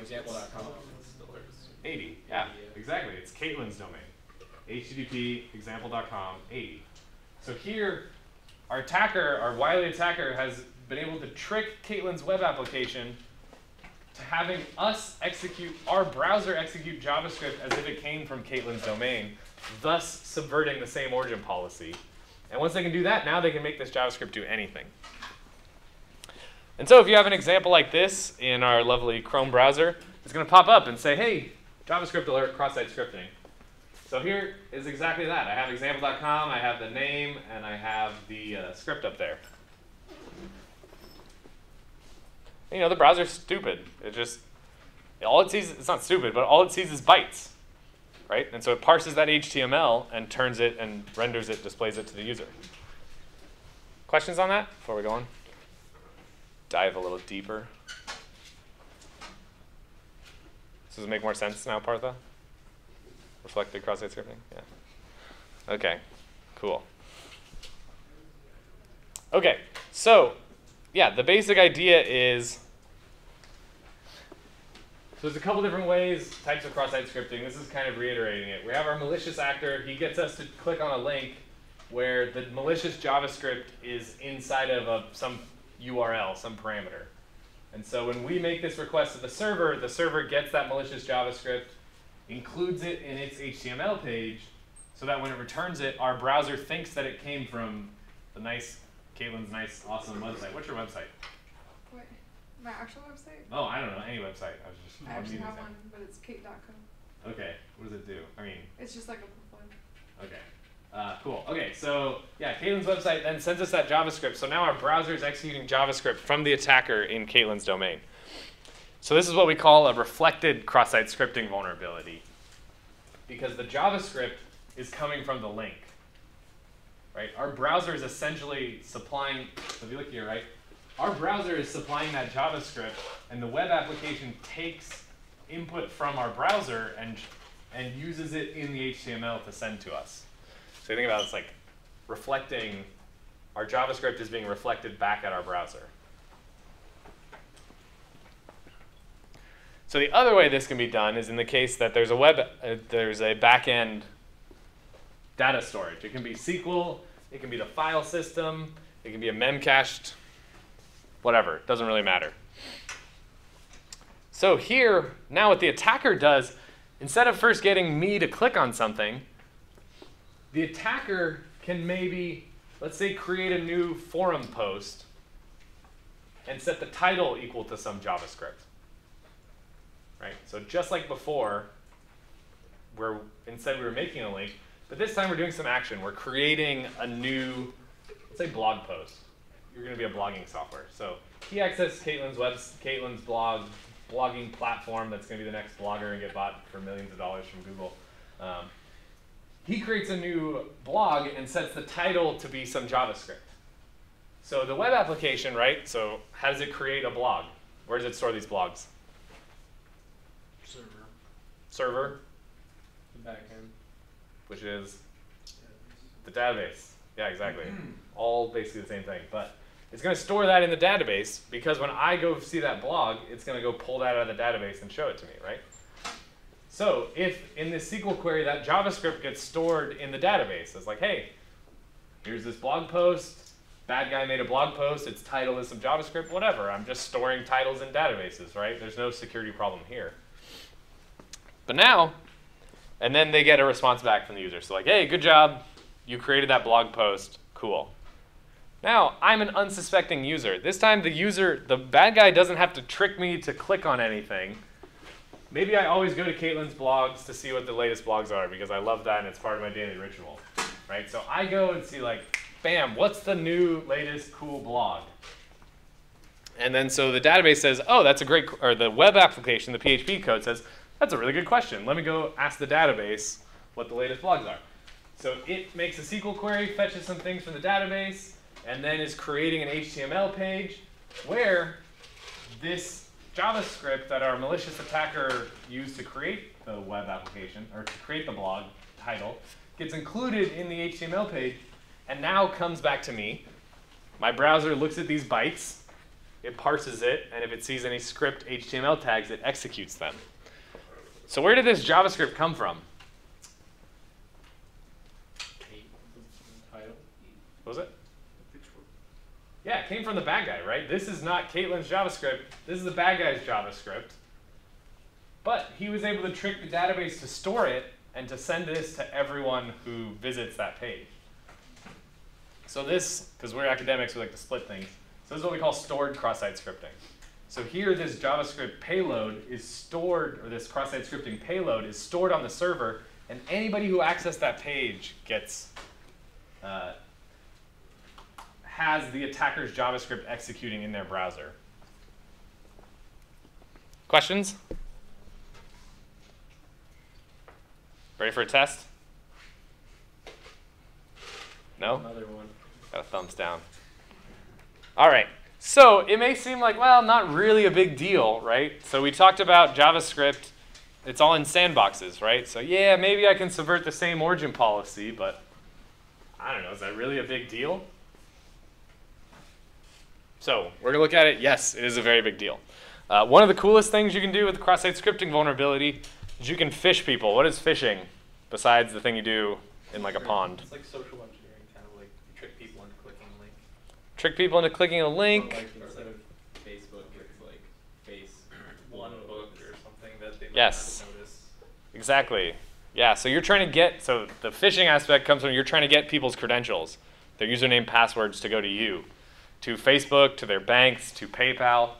example.com. 80. Yeah, Yeah. exactly. It's Caitlin's domain. HTTP example.com 80. So here, our attacker, our wily attacker, has been able to trick Caitlin's web application to having us execute our browser execute JavaScript as if it came from Caitlin's domain, thus subverting the same origin policy. And once they can do that, now they can make this JavaScript do anything. And so if you have an example like this in our lovely Chrome browser, it's going to pop up and say, hey, JavaScript alert cross-site scripting. So here is exactly that. I have example.com, I have the name, and I have the uh, script up there. You know, the browser's stupid. It just, all it sees, it's not stupid, but all it sees is bytes, right? And so it parses that HTML and turns it and renders it, displays it to the user. Questions on that before we go on? Dive a little deeper. Does it make more sense now, Partha? Reflected cross-site scripting? Yeah. Okay, cool. Okay, so yeah, the basic idea is so there's a couple different ways, types of cross-site scripting. This is kind of reiterating it. We have our malicious actor. He gets us to click on a link where the malicious JavaScript is inside of a, some URL, some parameter. And so when we make this request to the server, the server gets that malicious JavaScript, includes it in its HTML page, so that when it returns it, our browser thinks that it came from the nice, Caitlin's nice, awesome website. What's your website? Wait, my actual website? Oh, I don't know, any website. I was just. I actually have one, but it's kate.co. Okay, what does it do? I mean, It's just like a profile. Okay. Uh, cool. Okay, so yeah, Caitlin's website then sends us that JavaScript. So now our browser is executing JavaScript from the attacker in Caitlin's domain. So this is what we call a reflected cross-site scripting vulnerability. Because the JavaScript is coming from the link. Right? Our browser is essentially supplying, if you look here, right? Our browser is supplying that JavaScript, and the web application takes input from our browser and, and uses it in the HTML to send to us. So you think about it, it's like reflecting, our JavaScript is being reflected back at our browser. So the other way this can be done is in the case that there's a web, uh, there's a backend data storage. It can be SQL, it can be the file system, it can be a memcached, whatever, it doesn't really matter. So here, now what the attacker does, instead of first getting me to click on something, the attacker can maybe, let's say, create a new forum post and set the title equal to some JavaScript. Right? So just like before, where instead we were making a link, but this time we're doing some action. We're creating a new, let's say, blog post. You're going to be a blogging software. So he accessed Caitlin's web, Caitlin's blog, blogging platform that's going to be the next blogger and get bought for millions of dollars from Google. Um, he creates a new blog and sets the title to be some JavaScript. So the web application, right? So how does it create a blog? Where does it store these blogs? Server. Server, The backend. Which is the database. Yeah, exactly. Hmm. All basically the same thing. But it's going to store that in the database because when I go see that blog, it's going to go pull that out of the database and show it to me, right? So if in this SQL query that JavaScript gets stored in the database, it's like, hey, here's this blog post. Bad guy made a blog post. Its title is some JavaScript, whatever. I'm just storing titles in databases, right? There's no security problem here. But now, and then they get a response back from the user. So like, hey, good job. You created that blog post. Cool. Now, I'm an unsuspecting user. This time the user, the bad guy doesn't have to trick me to click on anything. Maybe I always go to Caitlin's blogs to see what the latest blogs are because I love that and it's part of my daily ritual. Right? So I go and see like, bam, what's the new latest cool blog? And then so the database says, oh, that's a great, or the web application, the PHP code says, that's a really good question. Let me go ask the database what the latest blogs are. So it makes a SQL query, fetches some things from the database, and then is creating an HTML page where this JavaScript that our malicious attacker used to create the web application, or to create the blog title, gets included in the HTML page, and now comes back to me My browser looks at these bytes, it parses it, and if it sees any script HTML tags, it executes them. So where did this JavaScript come from? Was it? Yeah, it came from the bad guy, right? This is not Caitlin's JavaScript. This is the bad guy's JavaScript. But he was able to trick the database to store it and to send this to everyone who visits that page. So this, because we're academics, we like to split things. So this is what we call stored cross-site scripting. So here, this JavaScript payload is stored, or this cross-site scripting payload is stored on the server, and anybody who accessed that page gets uh, has the attacker's JavaScript executing in their browser. Questions? Ready for a test? No? Another one. Got a thumbs down. All right. So it may seem like, well, not really a big deal, right? So we talked about JavaScript. It's all in sandboxes, right? So yeah, maybe I can subvert the same origin policy, but I don't know. Is that really a big deal? So we're going to look at it. Yes, it is a very big deal. Uh, one of the coolest things you can do with cross-site scripting vulnerability is you can phish people. What is phishing besides the thing you do in like a pond? It's like social engineering, kind of like you trick people into clicking a link. Trick people into clicking a link. like instead of Facebook, it's like face One book or something that they might Yes. not notice. Exactly. Yeah, so you're trying to get, so the phishing aspect comes from you're trying to get people's credentials, their username, passwords to go to you, to Facebook, to their banks, to PayPal,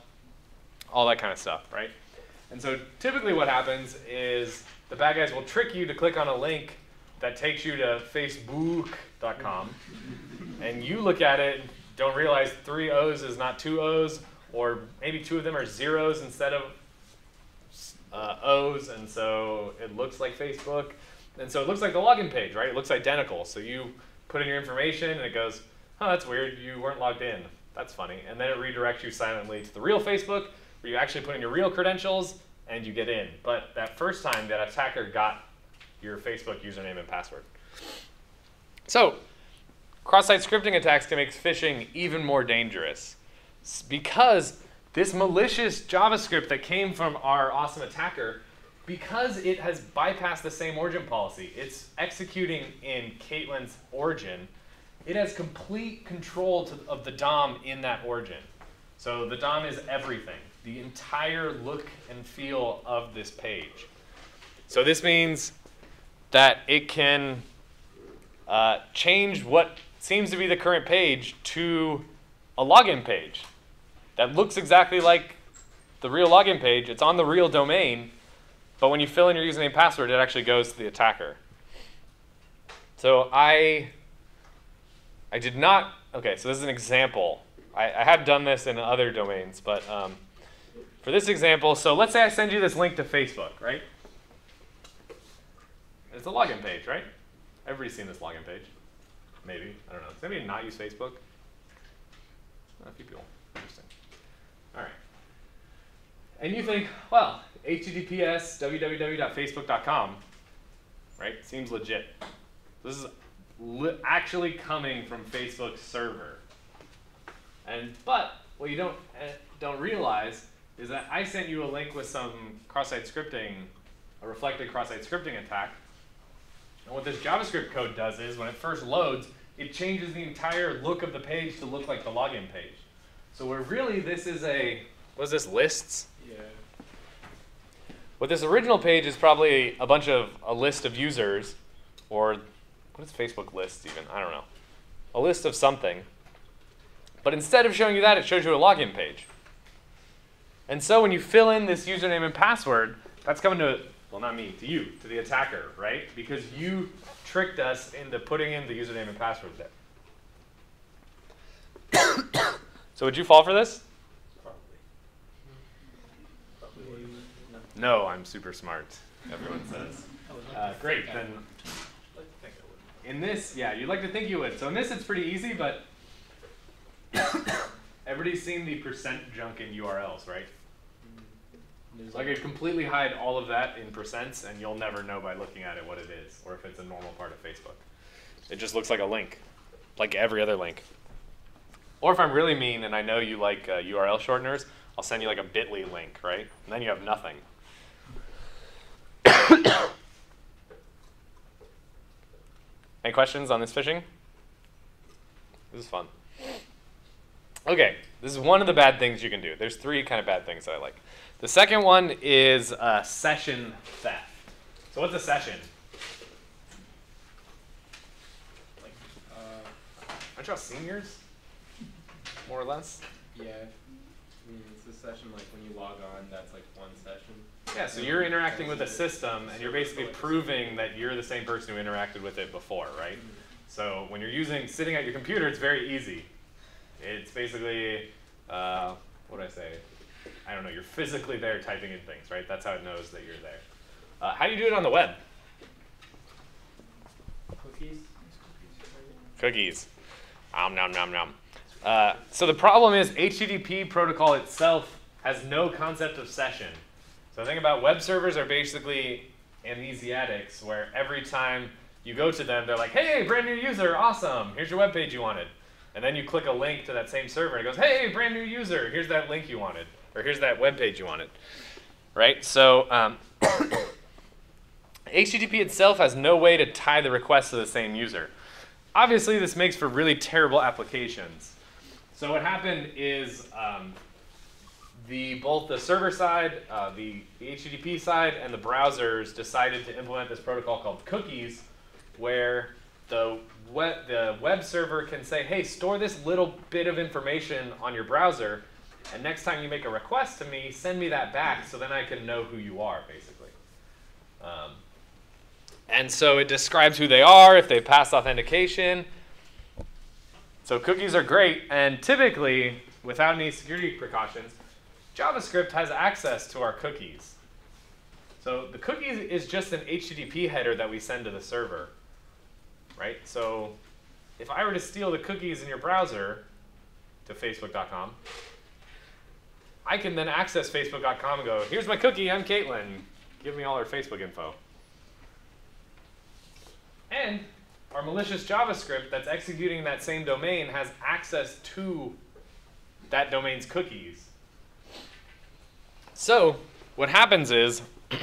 all that kind of stuff, right? And so typically what happens is the bad guys will trick you to click on a link that takes you to facebook.com, and you look at it, don't realize three O's is not two O's, or maybe two of them are zeros instead of uh, O's, and so it looks like Facebook. And so it looks like the login page, right? It looks identical. So you put in your information, and it goes, oh, that's weird. You weren't logged in. That's funny. And then it redirects you silently to the real Facebook, where you actually put in your real credentials, and you get in. But that first time, that attacker got your Facebook username and password. So cross-site scripting attacks can make phishing even more dangerous because this malicious JavaScript that came from our awesome attacker, because it has bypassed the same origin policy, it's executing in Caitlin's origin, it has complete control to, of the DOM in that origin. So the DOM is everything, the entire look and feel of this page. So this means that it can uh, change what seems to be the current page to a login page that looks exactly like the real login page. It's on the real domain, but when you fill in your username and password, it actually goes to the attacker. So I, I did not. Okay, so this is an example. I, I have done this in other domains, but um, for this example, so let's say I send you this link to Facebook, right? It's a login page, right? Everybody's seen this login page. Maybe. I don't know. Does anybody not use Facebook? A few people. Interesting. All right. And you think, well, HTTPS www.facebook.com, right? Seems legit. This is actually coming from Facebook's server. And but what you don't uh, don't realize is that I sent you a link with some cross-site scripting, a reflected cross-site scripting attack. And what this JavaScript code does is when it first loads, it changes the entire look of the page to look like the login page. So where really this is a, what is this, lists? Yeah. What this original page is probably a bunch of, a list of users, or what is Facebook lists even? I don't know. A list of something. But instead of showing you that, it shows you a login page. And so when you fill in this username and password, that's coming to, well, not me, to you, to the attacker, right? Because you tricked us into putting in the username and password there. (coughs) so would you fall for this? Probably. No, I'm super smart, everyone says. Uh, great, then in this, yeah, you'd like to think you would. So in this, it's pretty easy, but (coughs) everybody's seen the percent junk in URLs, right? There's So I could completely hide all of that in percents, and you'll never know by looking at it what it is, or if it's a normal part of Facebook. It just looks like a link, like every other link. Or if I'm really mean and I know you like uh, URL shorteners, I'll send you like a bit.ly link, right? And then you have nothing. (coughs) Any questions on this phishing? This is fun. Okay, this is one of the bad things you can do. There's three kind of bad things that I like. The second one is uh, session theft. So what's a session? Like, Uh, aren't y'all seniors? More or less. yeah. I mean, it's a session like when you log on, that's like one session. Yeah, so you're interacting with a system and you're basically proving that you're the same person who interacted with it before, right? So when you're using sitting at your computer, it's very easy. It's basically, uh, what do I say? I don't know, you're physically there typing in things, right? That's how it knows that you're there. Uh, how do you do it on the web? Cookies. Cookies. Om nom nom nom. Uh, so the problem is HTTP protocol itself has no concept of session. So think about web servers are basically amnesiatics where every time you go to them, they're like, hey, brand new user, awesome, here's your web page you wanted. And then you click a link to that same server and it goes, hey, brand new user, here's that link you wanted, or here's that web page you wanted. Right? So um, (coughs) HTTP itself has no way to tie the request to the same user. Obviously, this makes for really terrible applications. So what happened is um, the both the server side, uh, the, the HTTP side, and the browsers decided to implement this protocol called cookies, where the web, the web server can say, hey, store this little bit of information on your browser, and next time you make a request to me, send me that back so then I can know who you are, basically. Um, and so it describes who they are, if they pass authentication. So cookies are great, and typically, without any security precautions, JavaScript has access to our cookies. So the cookies is just an HTTP header that we send to the server, right? So if I were to steal the cookies in your browser to facebook.com, I can then access facebook.com and go, here's my cookie, I'm Caitlin. Give me all her Facebook info. And our malicious JavaScript that's executing that same domain has access to that domain's cookies. So what happens is (clears throat)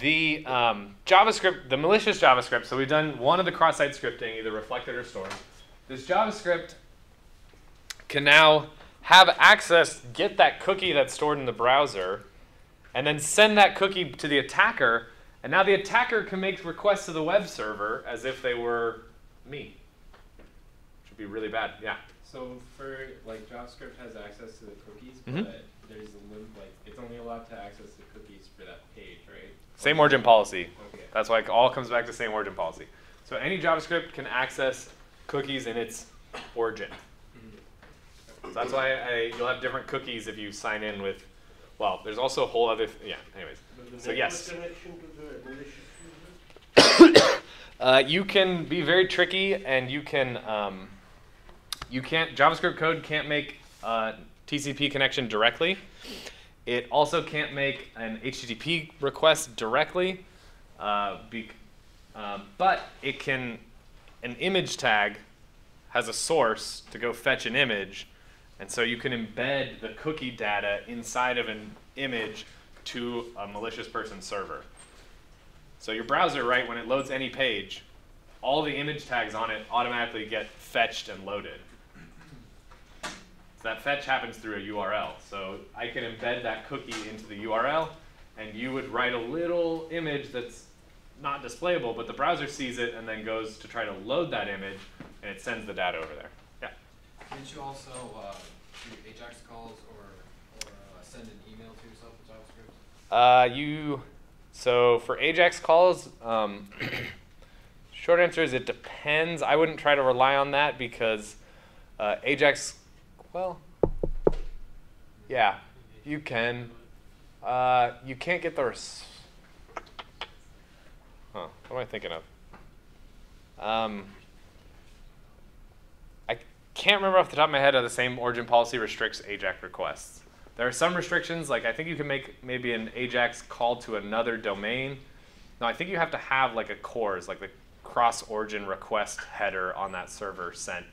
the um, JavaScript, the malicious JavaScript, so we've done one of the cross-site scripting, either reflected or stored. This JavaScript can now have access, get that cookie that's stored in the browser, and then send that cookie to the attacker, and now the attacker can make requests to the web server as if they were me. Which would be really bad, yeah. So for like JavaScript has access to the cookies, Mhm. but there's a limit. Like it's only allowed to access the cookies for that page, right? Same origin policy. Okay. That's why it all comes back to same origin policy. So any JavaScript can access cookies in its origin. So that's why I, you'll have different cookies if you sign in with, well, there's also a whole other, th- yeah, anyways. So yes. Connection to the malicious user? (coughs) Uh, you can be very tricky and you can, um, you can't, JavaScript code can't make uh, TCP connection directly. It also can't make an HTTP request directly, uh, bec- um, but it can, an image tag has a source to go fetch an image, and so you can embed the cookie data inside of an image to a malicious person's server. So your browser, right, when it loads any page, all the image tags on it automatically get fetched and loaded. So that fetch happens through a URL. So I can embed that cookie into the URL, and you would write a little image that's not displayable, but the browser sees it and then goes to try to load that image, and it sends the data over there. Didn't you also, uh, do Ajax calls or, or, uh, send an email to yourself with JavaScript? Uh, you, so for Ajax calls, um, (coughs) short answer is it depends. I wouldn't try to rely on that because uh, Ajax, well, yeah, you can. Uh, you can't get the. Res- huh? What am I thinking of? Um, can't remember off the top of my head how the same origin policy restricts Ajax requests. There are some restrictions, like I think you can make maybe an Ajax call to another domain. No, I think you have to have like a CORS, like the cross origin request header on that server sent.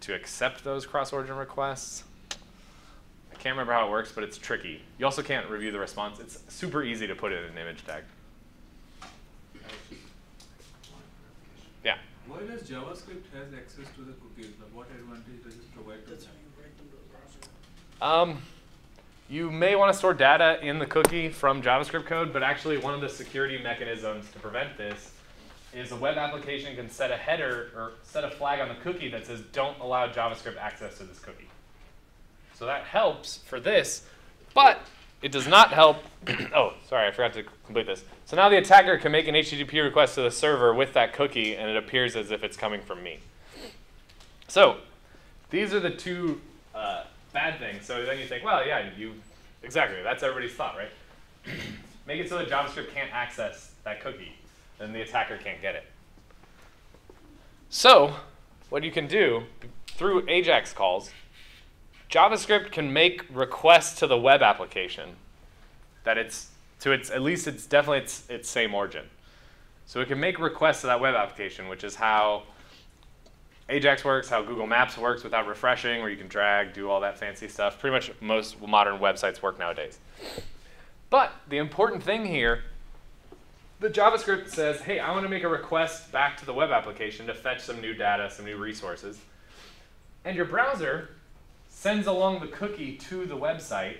to accept those cross-origin requests. I can't remember how it works, but it's tricky. You also can't review the response. It's super easy to put in an image tag. Yeah. Why does JavaScript has access to the cookies? Like what advantage does it provide to That's how you write them to the browser. Um, you may want to store data in the cookie from JavaScript code, but actually one of the security mechanisms to prevent this is a web application can set a header or set a flag on the cookie that says don't allow JavaScript access to this cookie. So that helps for this, but it does not help. (clears throat) oh, sorry, I forgot to complete this. So now the attacker can make an HTTP request to the server with that cookie, and it appears as if it's coming from me. So these are the two uh, bad things. So then you think, well, yeah, you exactly. That's everybody's thought, right? (clears throat) Make it so that JavaScript can't access that cookie, then the attacker can't get it. So what you can do through AJAX calls, JavaScript can make requests to the web application that it's to its at least it's definitely its its same origin. So it can make requests to that web application, which is how Ajax works, how Google Maps works without refreshing, where you can drag, do all that fancy stuff. Pretty much most modern websites work nowadays. But the important thing here, the JavaScript says, hey, I want to make a request back to the web application to fetch some new data, some new resources. And your browser sends along the cookie to the website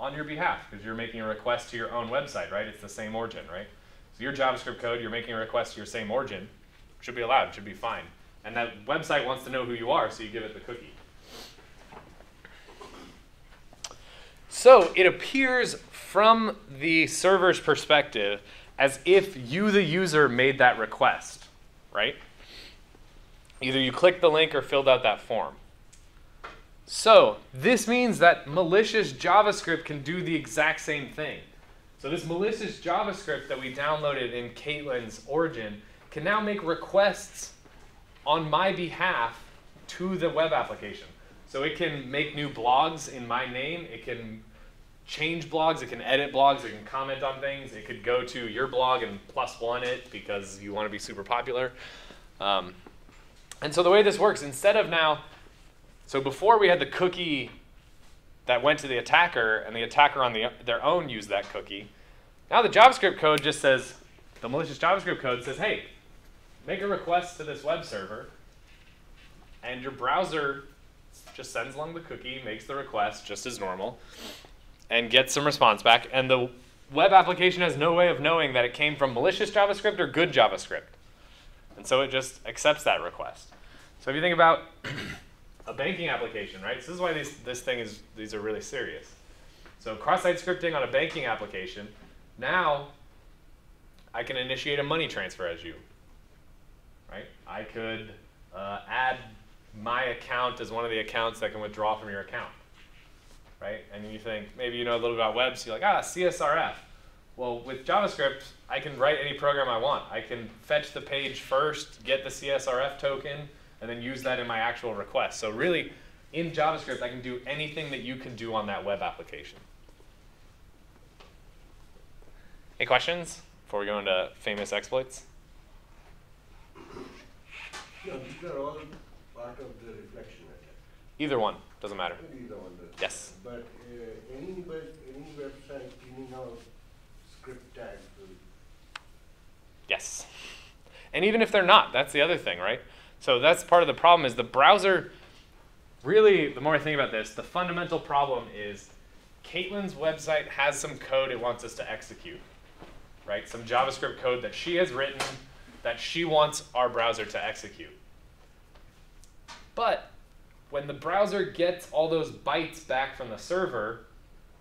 on your behalf because you're making a request to your own website, right? It's the same origin, right? So your JavaScript code, you're making a request to your same origin, should be allowed, should be fine. And that website wants to know who you are, so you give it the cookie. So it appears from the server's perspective as if you, the user, made that request, right? Either you clicked the link or filled out that form. So this means that malicious JavaScript can do the exact same thing. So this malicious JavaScript that we downloaded in Caitlin's origin can now make requests on my behalf to the web application. So it can make new blogs in my name. It can change blogs. It can edit blogs. It can comment on things. It could go to your blog and plus one it because you want to be super popular. Um, and so the way this works, instead of now, so before we had the cookie that went to the attacker, and the attacker on the, their own used that cookie. Now the JavaScript code just says, the malicious JavaScript code says, hey, make a request to this web server, and your browser just sends along the cookie, makes the request just as normal, and gets some response back. And the web application has no way of knowing that it came from malicious JavaScript or good JavaScript. And so it just accepts that request. So if you think about (clears throat) a banking application, right? So this is why these, this thing is, these are really serious. So cross-site scripting on a banking application, now I can initiate a money transfer as you, right? I could uh, add my account as one of the accounts that can withdraw from your account, right? And you think, maybe you know a little about web, so you're like, ah, CSRF. Well, with JavaScript, I can write any program I want. I can fetch the page first, get the CSRF token, and then use that in my actual request. So really, in JavaScript, I can do anything that you can do on that web application. Any questions before we go into famous exploits? No, these are all part of the reflection attack. Either one, doesn't matter. Are all the. Yes. But uh, any web, any website cleaning out script tags Yes. And even if they're not, that's the other thing, right? So that's part of the problem is the browser really the more I think about this, the fundamental problem is Caitlin's website has some code it wants us to execute. Right? Some JavaScript code that she has written that she wants our browser to execute. But when the browser gets all those bytes back from the server,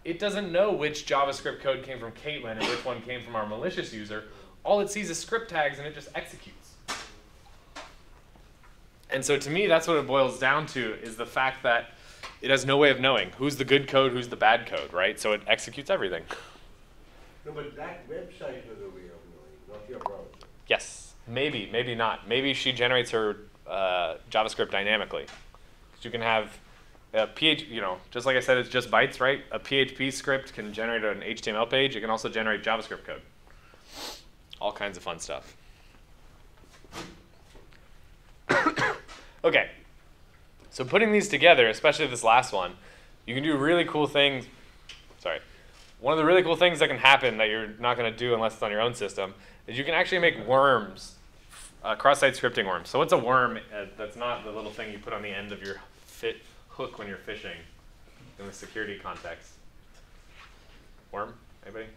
it doesn't know which JavaScript code came from Caitlin and which one came from our malicious user. All it sees is script tags and it just executes. And so to me, that's what it boils down to is the fact that it has no way of knowing who's the good code, who's the bad code, right? So it executes everything. No, but that website has a way of knowing, not your browser. Yes, maybe, maybe not. Maybe she generates her uh, JavaScript dynamically. You can have a PH, you know, just like I said, it's just bytes, right? A PHP script can generate an HTML page. It can also generate JavaScript code. All kinds of fun stuff. (coughs) okay. So putting these together, especially this last one, you can do really cool things. Sorry. One of the really cool things that can happen that you're not going to do unless it's on your own system is you can actually make worms, uh, cross-site scripting worms. So what's a worm uh, that's not the little thing you put on the end of your fit hook when you're fishing in the security context? Worm? Anybody?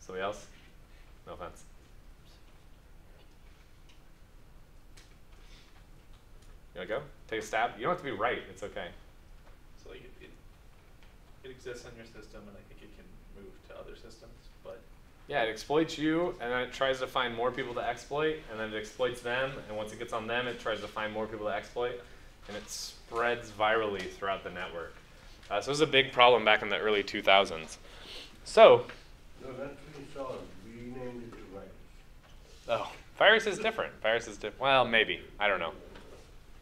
Somebody else? No offense. You wanna go? Take a stab? You don't have to be right, it's okay. So like it, it, it exists on your system and I think it can move to other systems, but Yeah, it exploits you, and then it tries to find more people to exploit, and then it exploits them, and once it gets on them, it tries to find more people to exploit, and it spreads virally throughout the network. Uh, so it was a big problem back in the early 2000s. So, No, that's we solved, we named it to virus. oh, virus is different. Virus is different. Well, maybe. I don't know.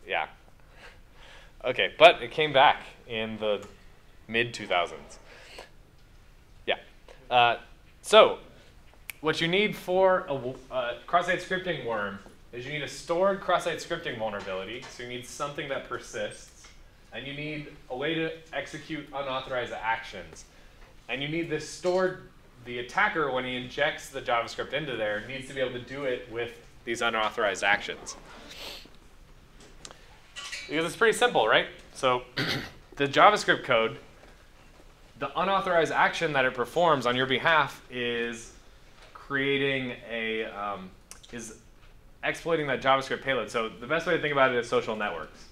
Yeah. Okay, but it came back in the mid 2000s. Yeah. Uh, so, what you need for a, uh, cross-site scripting worm is you need a stored cross-site scripting vulnerability. So you need something that persists, and you need a way to execute unauthorized actions, and you need this stored. The attacker, when he injects the JavaScript into there, needs to be able to do it with these unauthorized actions. Because it's pretty simple, right? So (clears throat) the JavaScript code, the unauthorized action that it performs on your behalf is creating a um, is exploiting that JavaScript payload. So the best way to think about it is social networks.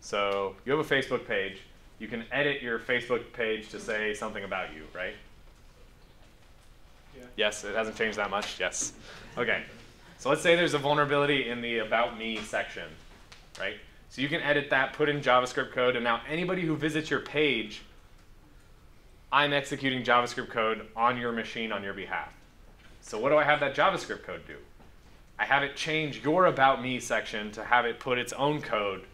So you have a Facebook page. You can edit your Facebook page to say something about you, right? Yeah. Yes, it hasn't changed that much. Yes. Okay. So let's say there's a vulnerability in the About Me section, right? So you can edit that, put in JavaScript code, and now anybody who visits your page, I'm executing JavaScript code on your machine on your behalf. So what do I have that JavaScript code do? I have it change your About Me section to have it put its own code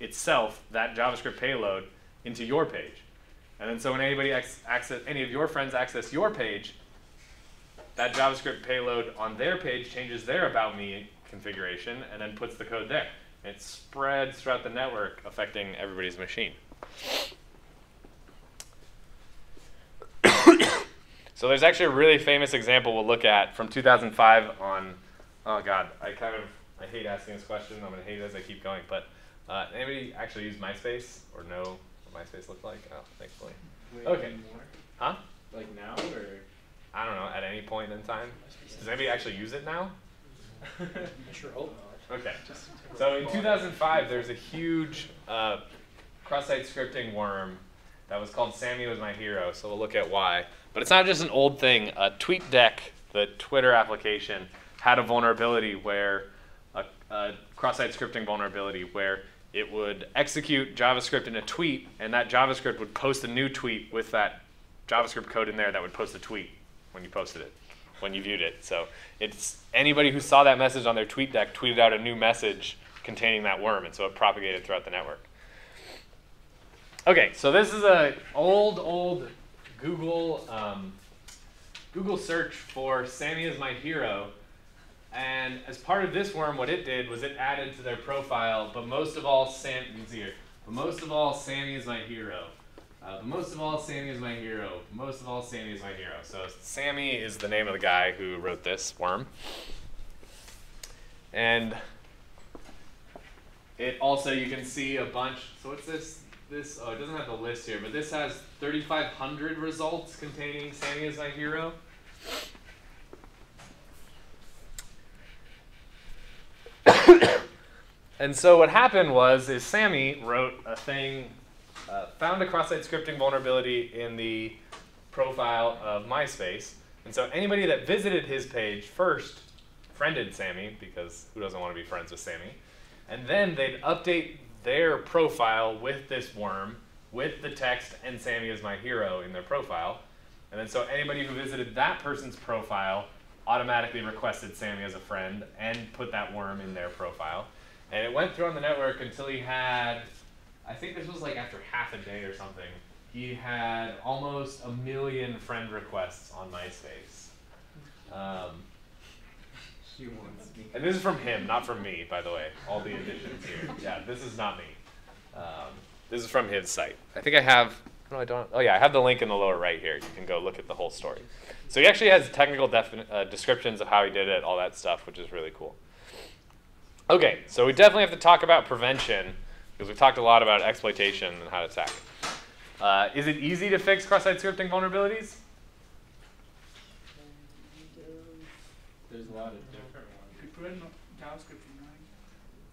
itself, that JavaScript payload, into your page. And then so when anybody access, any of your friends access your page, that JavaScript payload on their page changes their About Me configuration and then puts the code there. It spreads throughout the network, affecting everybody's machine. (coughs) so there's actually a really famous example we'll look at from 2005 on, oh god, I kind of, I hate asking this question, I'm going to hate it as I keep going, but uh, anybody actually use MySpace or know what MySpace looked like? Oh, thankfully. Wait, Okay. anymore? Huh? Like now or? I don't know, at any point in time. Does anybody actually use it now? I sure hope. Okay. So in 2005, there's a huge uh, cross-site scripting worm that was called Samy Was My Hero. So we'll look at why. But it's not just an old thing. Uh, TweetDeck, the Twitter application, had a vulnerability where a, a cross-site scripting vulnerability where it would execute JavaScript in a tweet, and that JavaScript would post a new tweet with that JavaScript code in there that would post a tweet when you posted it, when you viewed it. So it's anybody who saw that message on their TweetDeck tweeted out a new message containing that worm, and so it propagated throughout the network. Okay, so this is a old, old Google um, Google search for Samy is my hero. And as part of this worm, what it did was it added to their profile, but most of all, Sam, here, but most of all, Samy is my hero. Uh, but most of all, Samy is my hero. Most of all, Samy is my hero. So Samy is the name of the guy who wrote this worm. And it also, you can see a bunch. So what's this? This, oh, it doesn't have the list here, but this has 3,500 results containing Samy is my hero. (coughs) and so what happened was is Samy wrote a thing, uh, found a cross-site scripting vulnerability in the profile of MySpace, and so anybody that visited his page first friended Samy because who doesn't want to be friends with Samy, and then they'd update their profile with this worm with the text and Samy is my hero in their profile, and then so anybody who visited that person's profile automatically requested Samy as a friend and put that worm in their profile. And it went through on the network until he had, I think this was like after half a day or something, he had almost a million friend requests on MySpace. Um, She wants me. and this is from him, not from me, by the way. All the additions here. Yeah, this is not me. Um, this is from his site. I think I have. No, I don't. Oh yeah, I have the link in the lower right here. You can go look at the whole story. So he actually has technical defini- uh, descriptions of how he did it, all that stuff, which is really cool. Okay, so we definitely have to talk about prevention because we've talked a lot about exploitation and how to attack. Uh, is it easy to fix cross-site scripting vulnerabilities? There's a lot of different ones. You could prevent JavaScript from running.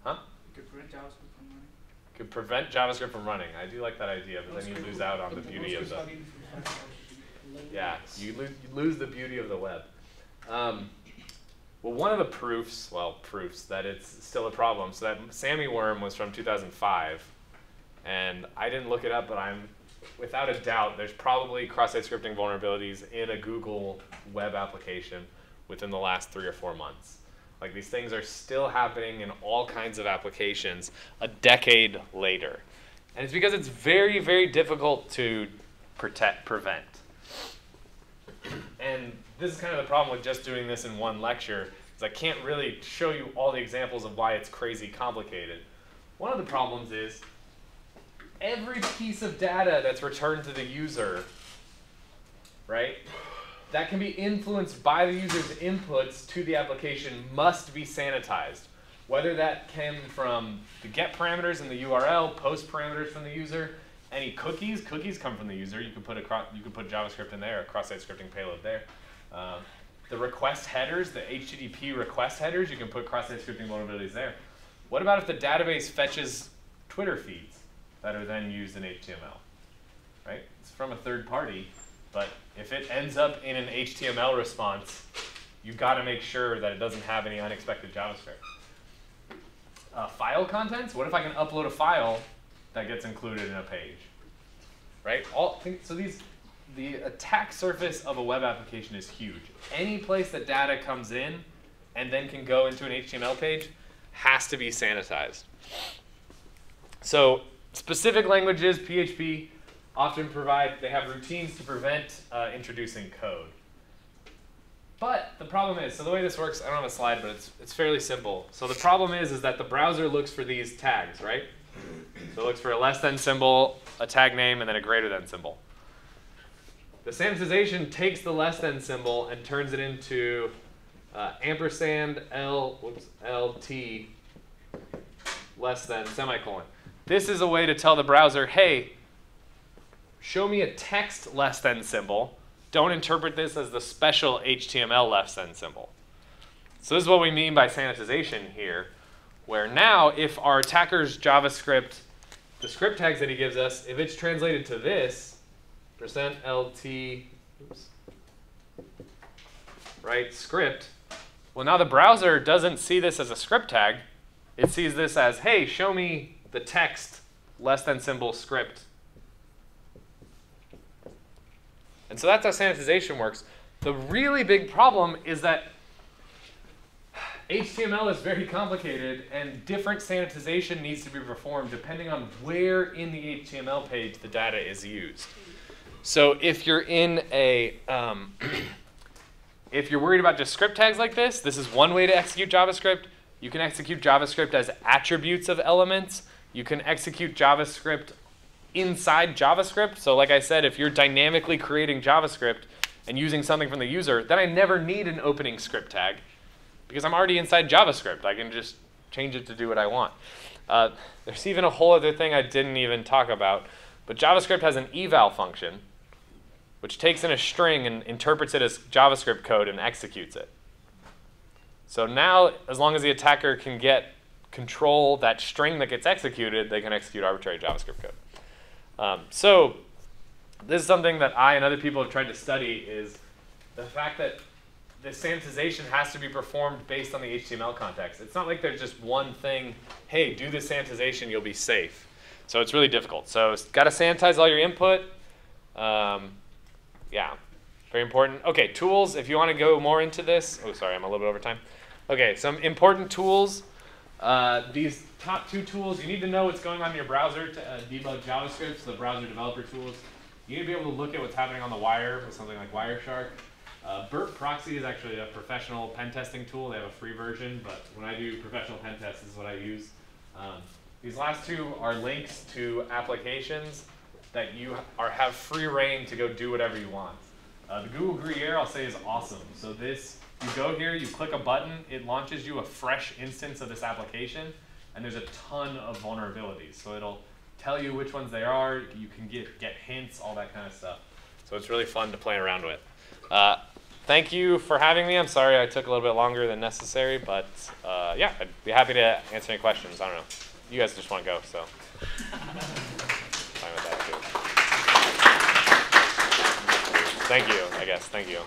Huh? You could prevent JavaScript from running. Could prevent JavaScript from running. I do like that idea, but then you lose out on the beauty of the. plugin from JavaScript. Yeah, you lose, you lose the beauty of the web. Um, well, one of the proofs, well, proofs that it's still a problem. So that Samy Worm was from 2005, and I didn't look it up, but I'm without a doubt there's probably cross-site scripting vulnerabilities in a Google web application within the last three or four months. Like these things are still happening in all kinds of applications a decade later. And it's because it's very, very difficult to protect, prevent. And this is kind of the problem with just doing this in one lecture, is I can't really show you all the examples of why it's crazy complicated. One of the problems is every piece of data that's returned to the user, right, that can be influenced by the user's inputs to the application must be sanitized. Whether that came from the get parameters in the URL, post parameters from the user, any cookies, cookies come from the user. You can put a you can put JavaScript in there, a cross-site scripting payload there. Um, the request headers, the HTTP request headers, you can put cross-site scripting vulnerabilities there. What about if the database fetches Twitter feeds that are then used in HTML? Right? It's from a third party, but if it ends up in an HTML response, you've got to make sure that it doesn't have any unexpected JavaScript. Uh, file contents. What if I can upload a file that gets included in a page? Right? All think, so these the attack surface of a web application is huge. Any place that data comes in and then can go into an HTML page has to be sanitized. So specific languages, PHP, often provide, they have routines to prevent uh, introducing code. But the problem is, so the way this works, I don't have a slide, but it's, it's fairly simple. So the problem is, is that the browser looks for these tags, right? So it looks for a less than symbol, a tag name, and then a greater than symbol. The sanitization takes the less than symbol and turns it into uh, ampersand L, whoops, LT less than semicolon. This is a way to tell the browser, hey, show me a text less than symbol. Don't interpret this as the special HTML less than symbol. So this is what we mean by sanitization here, where now if our attacker's JavaScript, the script tags that he gives us, if it's translated to this, percent LT, oops, right, script, well now the browser doesn't see this as a script tag. It sees this as, hey, show me the text less than symbol script and so that's how sanitization works. The really big problem is that HTML is very complicated and different sanitization needs to be performed depending on where in the HTML page the data is used. So if you're in a, um, (clears throat) if you're worried about just script tags like this, this is one way to execute JavaScript. You can execute JavaScript as attributes of elements. You can execute JavaScript inside JavaScript. So like I said, if you're dynamically creating JavaScript and using something from the user, then I never need an opening script tag because I'm already inside JavaScript. I can just change it to do what I want. Uh, there's even a whole other thing I didn't even talk about, but JavaScript has an eval function which takes in a string and interprets it as JavaScript code and executes it. So now, as long as the attacker can get control that string that gets executed, they can execute arbitrary JavaScript code. Um, so this is something that I and other people have tried to study is the fact that the sanitization has to be performed based on the HTML context. It's not like there's just one thing, hey, do this sanitization, you'll be safe. So it's really difficult. So it's got to sanitize all your input. Um, yeah, very important. Okay, tools, if you want to go more into this. Oh, sorry, I'm a little bit over time. Okay, some important tools. Uh, these top two tools, you need to know what's going on in your browser to uh, debug JavaScript, so the browser developer tools. You need to be able to look at what's happening on the wire with something like Wireshark. Uh, Burp Proxy is actually a professional pen testing tool. They have a free version, but when I do professional pen tests, this is what I use. Um, These last two are links to applications that you are have free reign to go do whatever you want. Uh, the Google Gruyere, I'll say, is awesome. So this, you go here, you click a button, it launches you a fresh instance of this application, and there's a ton of vulnerabilities. So it'll tell you which ones they are. You can get get hints, all that kind of stuff. So it's really fun to play around with. Uh, thank you for having me. I'm sorry I took a little bit longer than necessary, but uh, yeah, I'd be happy to answer any questions. I don't know. You guys just want to go, so. (laughs) Fine with that too. Thank you, I guess. Thank you.